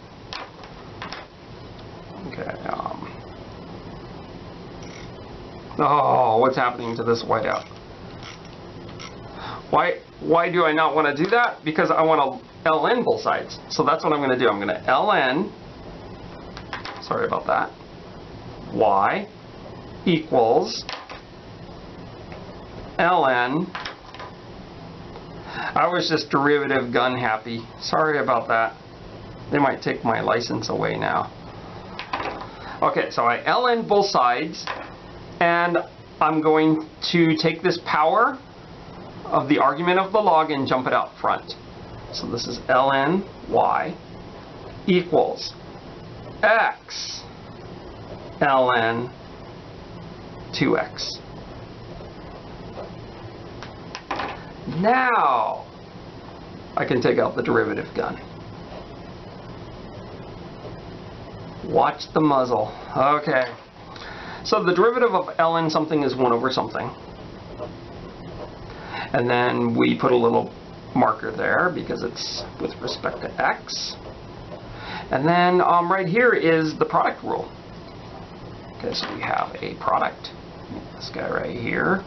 Okay. Um, oh, what's happening to this whiteout? Why, why do I not want to do that? Because I want to ln both sides. So that's what I'm going to do. I'm going to ln, sorry about that, y equals ln I was just derivative gun happy. Sorry about that. They might take my license away now. Okay, so I ln both sides, and I'm going to take this power of the argument of the log and jump it out front. So this is ln y equals x ln 2x. Now I can take out the derivative gun. Watch the muzzle. Okay. So the derivative of ln something is 1 over something. And then we put a little marker there because it's with respect to x. And then um, right here is the product rule. Because we have a product. This guy right here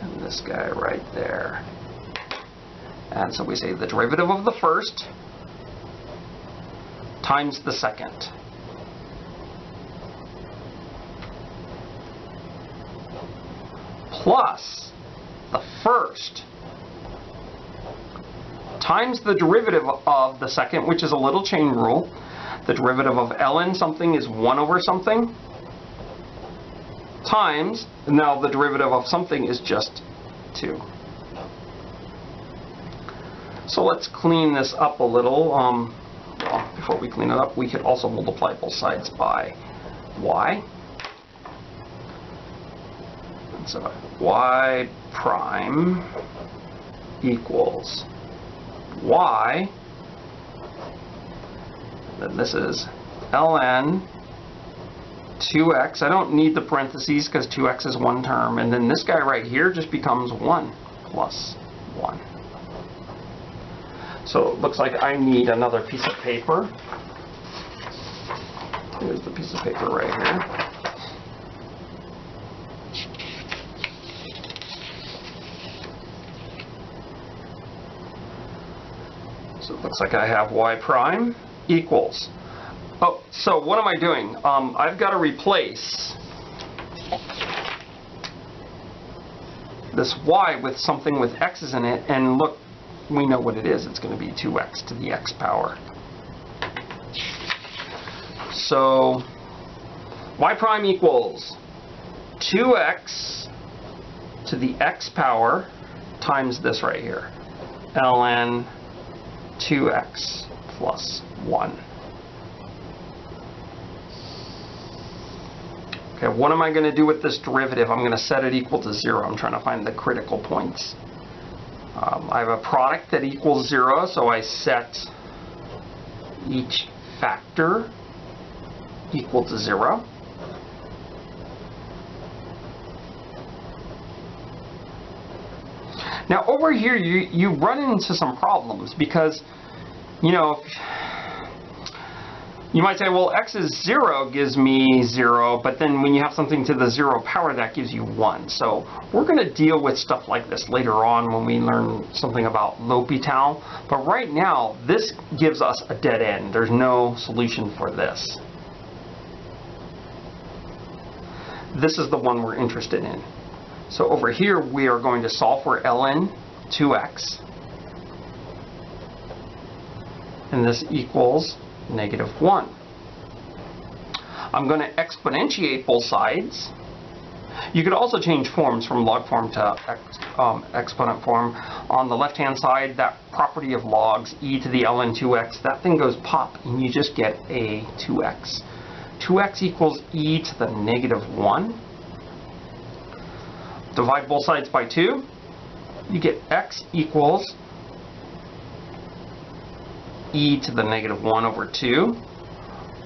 and this guy right there. And so we say the derivative of the first times the second. Plus the first times the derivative of the second, which is a little chain rule. The derivative of ln something is 1 over something times, now the derivative of something is just 2. So let's clean this up a little. Um, well, before we clean it up, we could also multiply both sides by y. So y prime equals y, then this is ln 2x. I don't need the parentheses because 2x is one term. And then this guy right here just becomes 1 plus 1. So it looks like I need another piece of paper. Here's the piece of paper right here. It looks like I have y prime equals Oh, so what am I doing? Um, I've got to replace this y with something with x's in it, and look, we know what it is. It's going to be 2x to the x power. So y prime equals 2x to the x power times this right here, ln 2x plus 1. Okay, what am I going to do with this derivative? I'm going to set it equal to 0. I'm trying to find the critical points. Um, I have a product that equals 0, so I set each factor equal to 0. Now over here you, you run into some problems because, you know, you might say, well, x is 0 gives me 0, but then when you have something to the 0 power, that gives you 1. So we're going to deal with stuff like this later on when we learn something about L'Hopital. But right now, this gives us a dead end. There's no solution for this. This is the one we're interested in. So over here, we are going to solve for ln 2x. And this equals negative 1. I'm going to exponentiate both sides. You could also change forms from log form to ex, um, exponent form. On the left-hand side, that property of logs, e to the ln 2x, that thing goes pop, and you just get a 2x. 2x equals e to the negative 1. Divide both sides by 2. You get x equals e to the negative 1 over 2.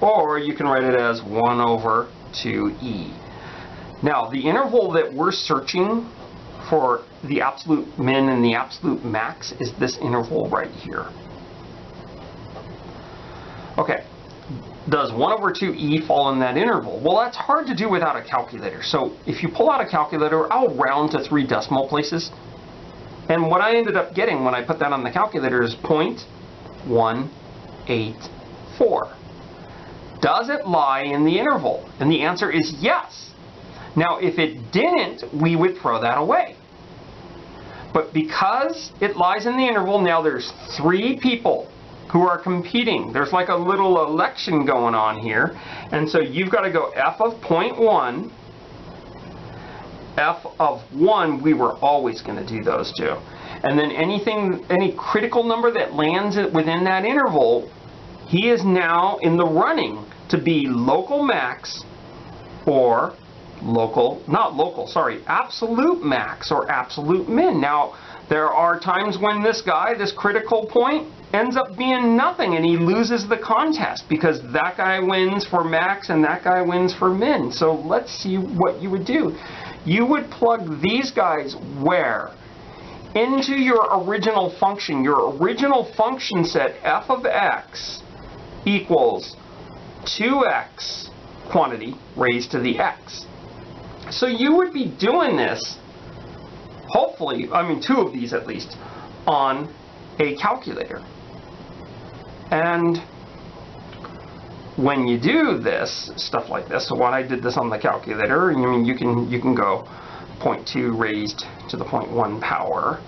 Or you can write it as 1 over 2e. Now, the interval that we're searching for the absolute min and the absolute max is this interval right here. Okay, does 1 over 2e fall in that interval? Well, that's hard to do without a calculator. So if you pull out a calculator, I'll round to three decimal places. And what I ended up getting when I put that on the calculator is 0.184. Does it lie in the interval? And the answer is yes. Now, if it didn't, we would throw that away. But because it lies in the interval, now there's three people who are competing. There's like a little election going on here. And so you've got to go f of 0.1, f of 1, we were always going to do those two. And then anything, any critical number that lands within that interval, he is now in the running to be local max or local, not local, sorry, absolute max or absolute min. Now, there are times when this guy, this critical point, ends up being nothing and he loses the contest because that guy wins for max and that guy wins for min. So let's see what you would do. You would plug these guys where? Into your original function. Your original function set f of x equals 2x quantity raised to the x. So you would be doing this, hopefully, I mean two of these at least, on a calculator. And when you do this, stuff like this, so when I did this on the calculator, I mean, you can, you can go 0.2 raised to the 0.1 power,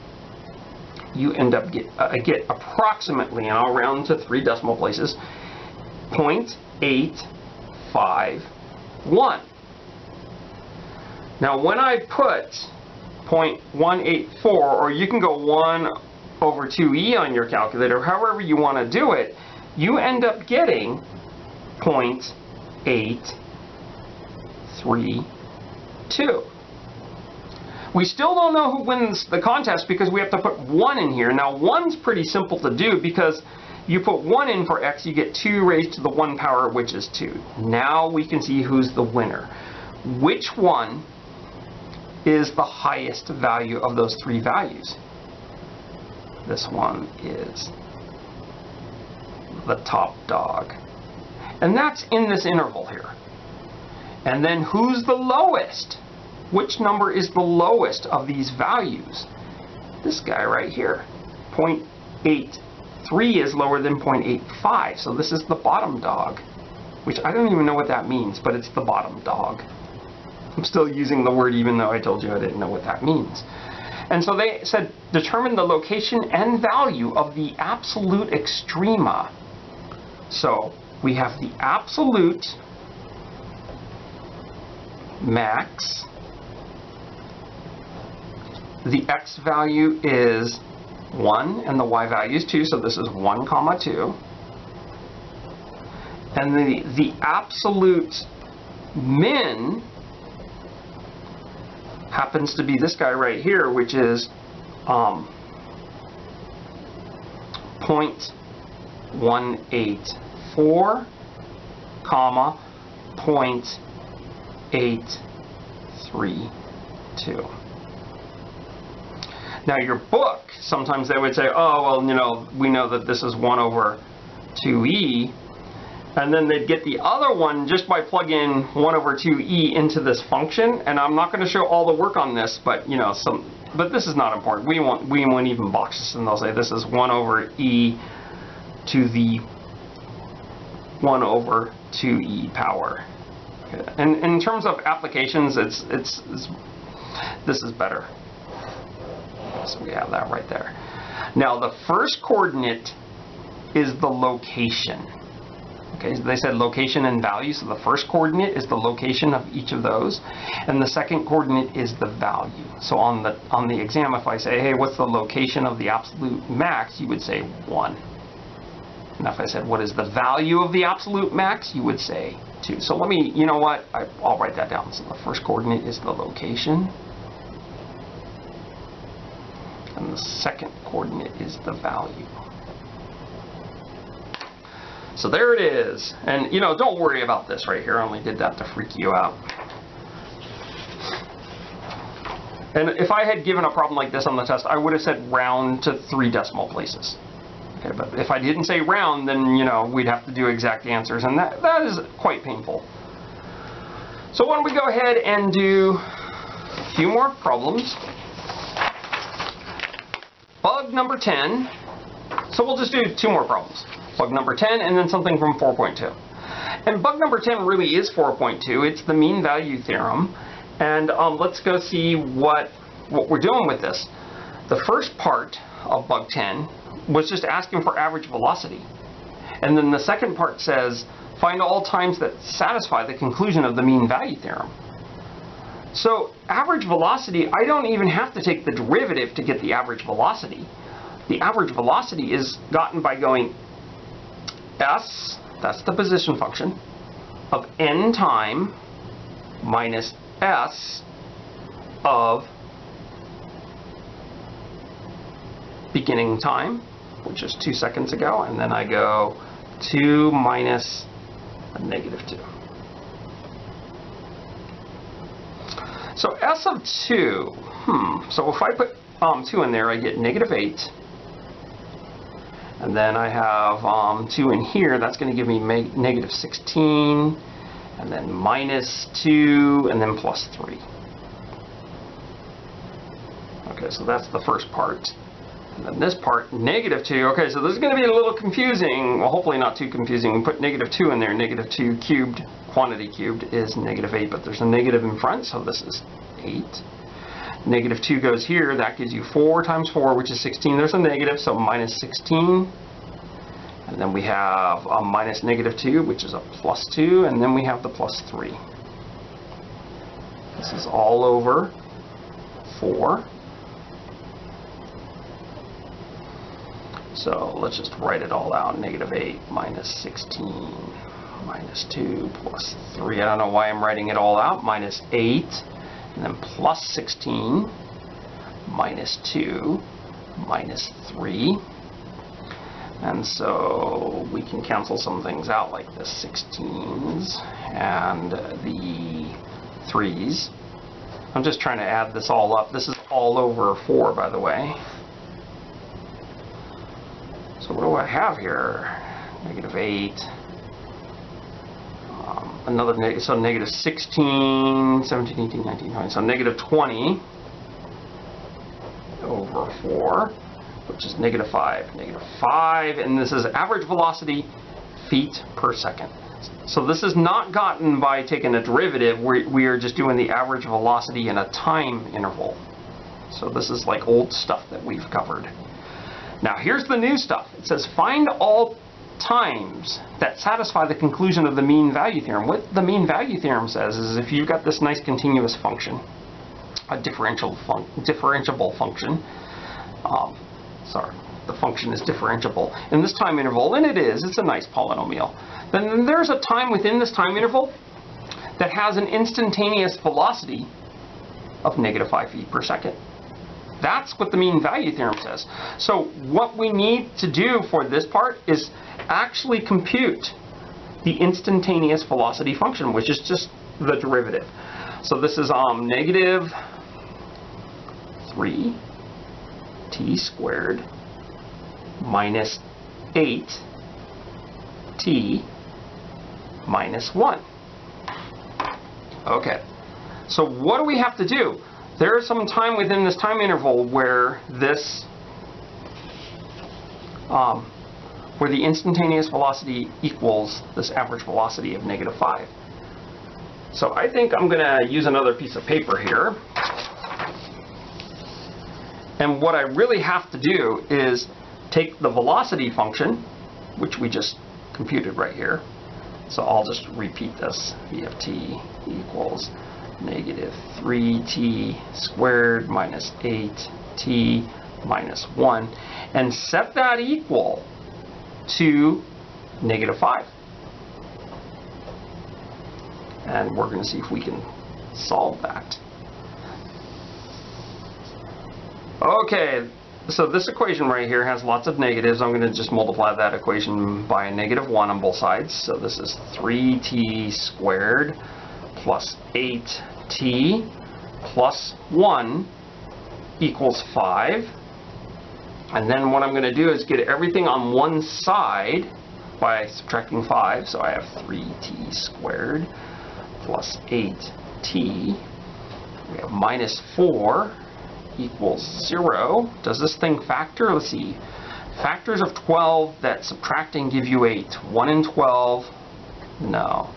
you end up get, uh, get approximately, and I'll round to three decimal places, 0.851. Now when I put 0.184, or you can go 1 over 2e on your calculator, however you want to do it, you end up getting 0.832. We still don't know who wins the contest because we have to put 1 in here. Now 1's pretty simple to do because you put 1 in for x, you get 2 raised to the 1 power, which is 2. Now we can see who's the winner. Which one is the highest value of those three values? This one is the top dog. And that's in this interval here. And then who's the lowest? Which number is the lowest of these values? This guy right here. 0.83 is lower than 0.85, so this is the bottom dog. Which I don't even know what that means, but it's the bottom dog. I'm still using the word even though I told you I didn't know what that means. And so they said determine the location and value of the absolute extrema. So we have the absolute max. The x value is 1 and the y value is 2, so this is 1 comma 2. And the, the absolute min happens to be this guy right here, which is um, 0.184. comma, 0.832. Now your book, sometimes they would say, oh, well, you know, we know that this is 1 over 2e, and then they'd get the other one just by plugging 1 over 2e into this function, and I'm not going to show all the work on this, but, you know, some, but this is not important. We want, we want even boxes, and they'll say this is 1 over e to the 1 over 2e power. Okay. And, and in terms of applications, it's, it's, it's this is better. So we have that right there. Now the first coordinate is the location. Okay, so they said location and value, so the first coordinate is the location of each of those, and the second coordinate is the value. So on the on the exam, if I say, hey, what's the location of the absolute max, you would say 1. And if I said, what is the value of the absolute max, you would say 2. So let me, you know what, I, I'll write that down. So the first coordinate is the location, and the second coordinate is the value. So there it is. And you know, don't worry about this right here. I only did that to freak you out. And if I had given a problem like this on the test, I would have said round to three decimal places. Okay, but if I didn't say round, then you know we'd have to do exact answers, and that, that is quite painful. So why don't we go ahead and do a few more problems. Bug number 10. So we'll just do two more problems. Bug number 10 and then something from 4.2. And bug number 10 really is 4.2. It's the mean value theorem. And um, let's go see what, what we're doing with this. The first part of bug 10 was just asking for average velocity. And then the second part says, find all times that satisfy the conclusion of the mean value theorem. So average velocity, I don't even have to take the derivative to get the average velocity. The average velocity is gotten by going s, that's the position function, of n time minus s of beginning time, which is two seconds ago, and then I go 2 minus a negative 2. So S of 2, hmm, so if I put um, 2 in there, I get negative 8. And then I have um, 2 in here, that's going to give me negative 16, and then minus 2, and then plus 3. Okay, so that's the first part. And then this part, negative 2. Okay, so this is going to be a little confusing. Well, hopefully not too confusing. We put negative 2 in there. Negative 2 cubed, quantity cubed, is negative 8, but there's a negative in front, so this is 8. Negative 2 goes here. That gives you 4 times 4, which is 16. There's a negative, so minus 16. And then we have a minus negative 2, which is a plus 2. And then we have the plus 3. This is all over 4. So let's just write it all out. Negative 8 minus 16 minus 2 plus 3. I don't know why I'm writing it all out. Minus 8 and then plus 16 minus 2 minus 3. And so we can cancel some things out like the 16s and the 3s. I'm just trying to add this all up. This is all over 4, by the way. So what do I have here? Negative 8. Another negative, so negative 16, 17, 18, 19, 20. So negative 20 over 4, which is negative 5. Negative 5, and this is average velocity feet per second. So this is not gotten by taking a derivative. we we are just doing the average velocity in a time interval. So this is like old stuff that we've covered. Now here's the new stuff. It says find all times that satisfy the conclusion of the mean value theorem. What the mean value theorem says is if you've got this nice continuous function, a differential fun differentiable function, um, sorry, the function is differentiable in this time interval, and it is, it's a nice polynomial, then there's a time within this time interval that has an instantaneous velocity of negative 5 feet per second. That's what the mean value theorem says. So what we need to do for this part is actually compute the instantaneous velocity function, which is just the derivative. So this is um, negative 3 t squared minus 8 t minus 1. Okay, so what do we have to do? There is some time within this time interval where this, um, where the instantaneous velocity equals this average velocity of negative 5. So I think I'm going to use another piece of paper here. And what I really have to do is take the velocity function, which we just computed right here. So I'll just repeat this. v of t equals negative 3t squared minus 8t minus 1 and set that equal to negative 5. And we're going to see if we can solve that. Okay, so this equation right here has lots of negatives. I'm going to just multiply that equation by a negative 1 on both sides. So this is 3t squared plus 8t plus 1 equals 5. And then what I'm going to do is get everything on one side by subtracting 5. So I have 3t squared plus 8t. We have minus 4 equals 0. Does this thing factor? Let's see. Factors of 12 that subtracting give you 8. 1 and 12, no.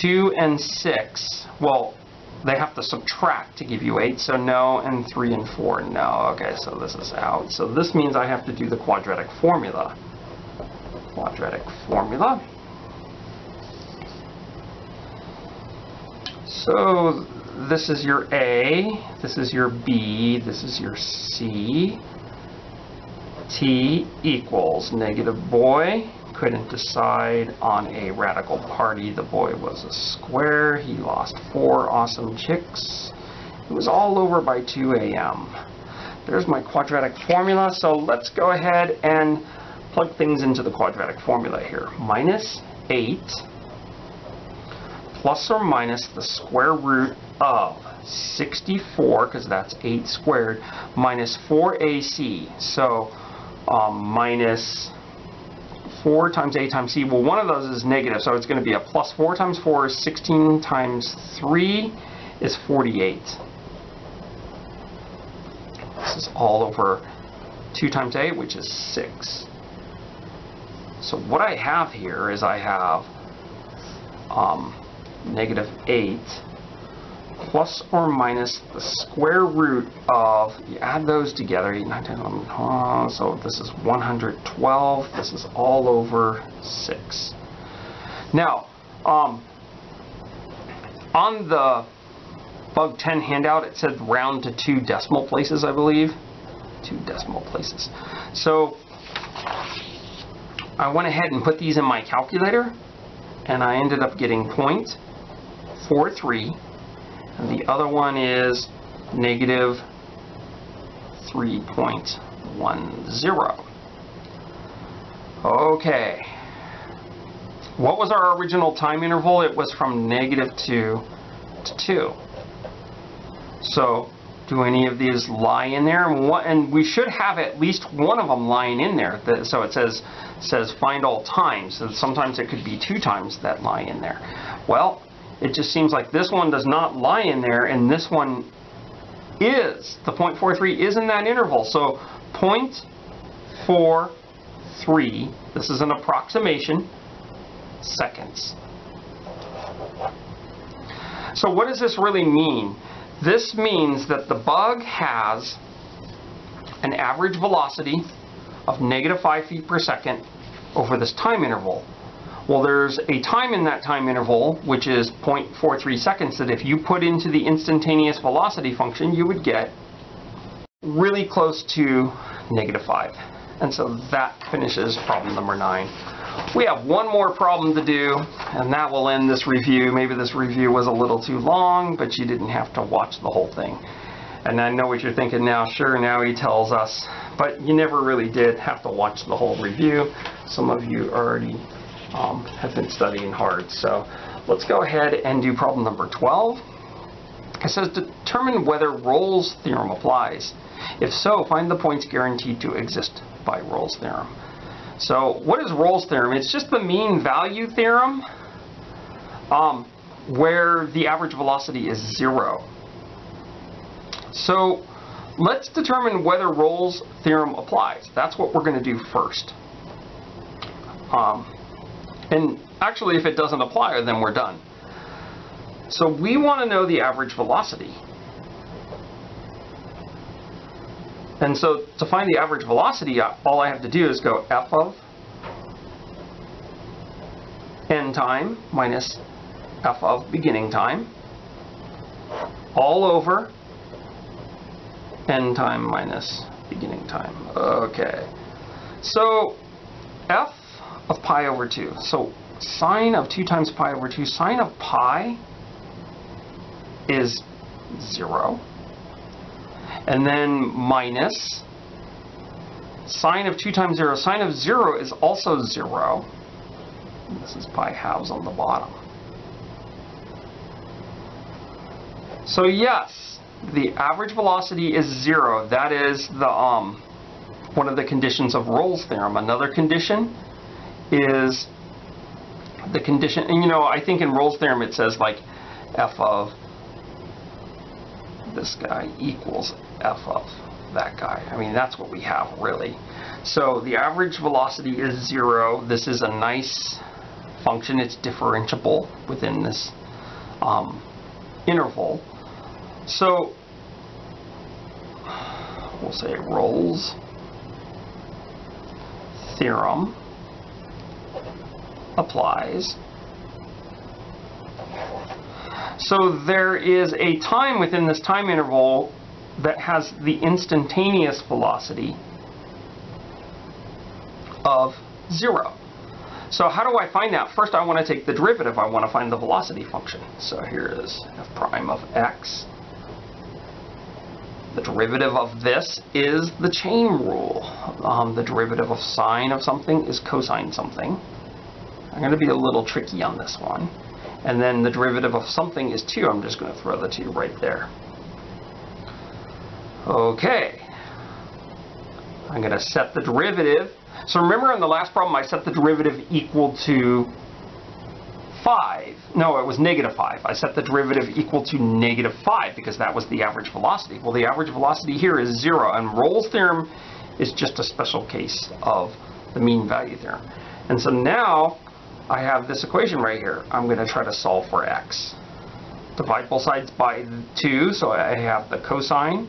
2 and 6, well, they have to subtract to give you 8, so no, and 3 and 4, no. Okay, so this is out. So this means I have to do the quadratic formula. Quadratic formula. So this is your A, this is your B, this is your C. T equals negative boy. Couldn't decide on a radical party. The boy was a square. He lost four awesome chicks. It was all over by 2 a.m. There's my quadratic formula. So let's go ahead and plug things into the quadratic formula here. Minus 8 plus or minus the square root of 64, because that's 8 squared, minus 4ac. So um, minus 4 times a times c. Well, one of those is negative, so it's going to be a plus 4 times 4 is 16 times 3 is 48. This is all over 2 times a, which is 6. So what I have here is I have um, negative 8 plus or minus the square root of, you add those together, 8, 9, 10, 11, uh, so this is 112, this is all over 6. Now, um, on the Bug 10 handout, it said round to two decimal places, I believe. Two decimal places. So, I went ahead and put these in my calculator, and I ended up getting 0.43 and the other one is negative 3.10. Okay. What was our original time interval? It was from negative 2 to 2. So, do any of these lie in there? And, and we should have at least one of them lying in there. So it says says find all times. So sometimes it could be two times that lie in there. Well, it just seems like this one does not lie in there and this one is. The 0.43 is in that interval. So 0.43, this is an approximation, seconds. So what does this really mean? This means that the bug has an average velocity of negative 5 feet per second over this time interval. Well, there's a time in that time interval, which is 0.43 seconds, that if you put into the instantaneous velocity function, you would get really close to negative 5. And so that finishes problem number 9. We have one more problem to do, and that will end this review. Maybe this review was a little too long, but you didn't have to watch the whole thing. And I know what you're thinking now. Sure, now he tells us. But you never really did have to watch the whole review. Some of you already um, have been studying hard. So let's go ahead and do problem number 12. It says determine whether Rolle's theorem applies. If so, find the points guaranteed to exist by Rolle's theorem. So what is Rolle's theorem? It's just the mean value theorem um, where the average velocity is zero. So let's determine whether Rolle's theorem applies. That's what we're going to do first. Um, and actually, if it doesn't apply, then we're done. So we want to know the average velocity. And so to find the average velocity, uh, all I have to do is go f of end time minus f of beginning time all over end time minus beginning time. Okay. So f of pi over 2. So sine of 2 times pi over 2, sine of pi is 0. And then minus sine of 2 times 0. Sine of 0 is also 0. This is pi halves on the bottom. So yes, the average velocity is 0. That is the um, one of the conditions of Rolle's theorem. Another condition is the condition, and you know, I think in Rolle's theorem it says like f of this guy equals f of that guy. I mean, that's what we have really. So the average velocity is zero. This is a nice function. It's differentiable within this um, interval. So we'll say Rolle's theorem applies. So there is a time within this time interval that has the instantaneous velocity of zero. So how do I find that? First I want to take the derivative. I want to find the velocity function. So here is f prime of x. The derivative of this is the chain rule. Um, the derivative of sine of something is cosine something. I'm going to be a little tricky on this one. And then the derivative of something is 2. I'm just going to throw the 2 right there. Okay. I'm going to set the derivative. So remember in the last problem I set the derivative equal to 5. No, it was negative 5. I set the derivative equal to negative 5 because that was the average velocity. Well, the average velocity here is 0. And Rolle's theorem is just a special case of the mean value theorem. And so now I have this equation right here. I'm going to try to solve for x. Divide both sides by 2, so I have the cosine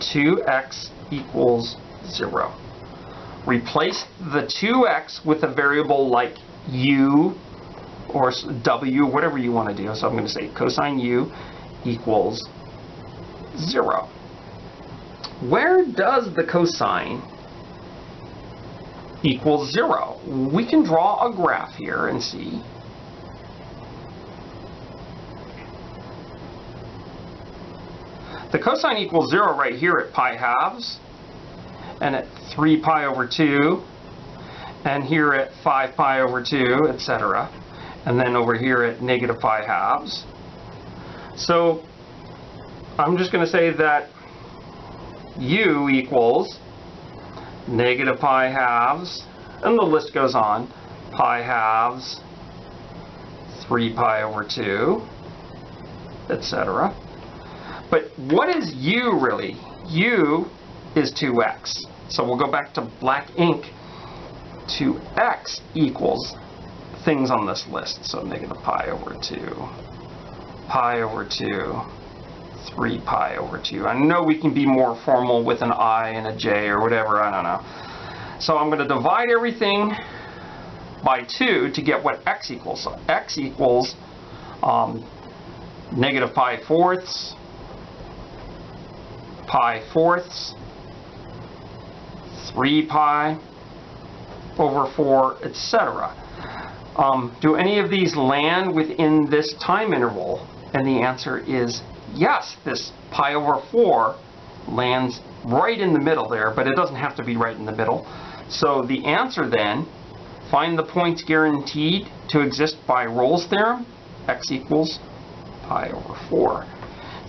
2x equals 0. Replace the 2x with a variable like u or w, whatever you want to do. So I'm going to say cosine u equals 0. Where does the cosine equals 0. We can draw a graph here and see. The cosine equals 0 right here at pi halves, and at 3 pi over 2, and here at 5 pi over 2, etc. And then over here at negative pi halves. So I'm just going to say that u equals negative pi halves, and the list goes on. Pi halves, 3 pi over 2, etc. But what is u really? u is 2x. So we'll go back to black ink. 2x equals things on this list. So negative pi over 2, pi over 2, 3 pi over 2. I know we can be more formal with an i and a j or whatever, I don't know. So I'm going to divide everything by 2 to get what x equals. So x equals um, negative pi fourths, pi fourths, 3 pi over 4, etc. Um, do any of these land within this time interval? And the answer is yes, this pi over 4 lands right in the middle there, but it doesn't have to be right in the middle. So the answer then Find the points guaranteed to exist by Rolle's theorem, x equals pi over 4.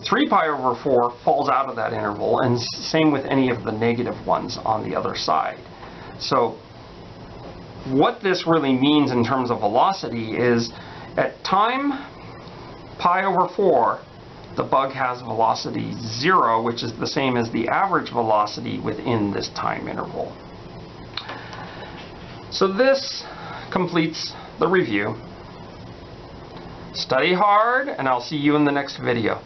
3 pi over 4 falls out of that interval, and same with any of the negative ones on the other side. So what this really means in terms of velocity is at time pi over 4, the bug has velocity 0, which is the same as the average velocity within this time interval. So this completes the review. Study hard, and I'll see you in the next video.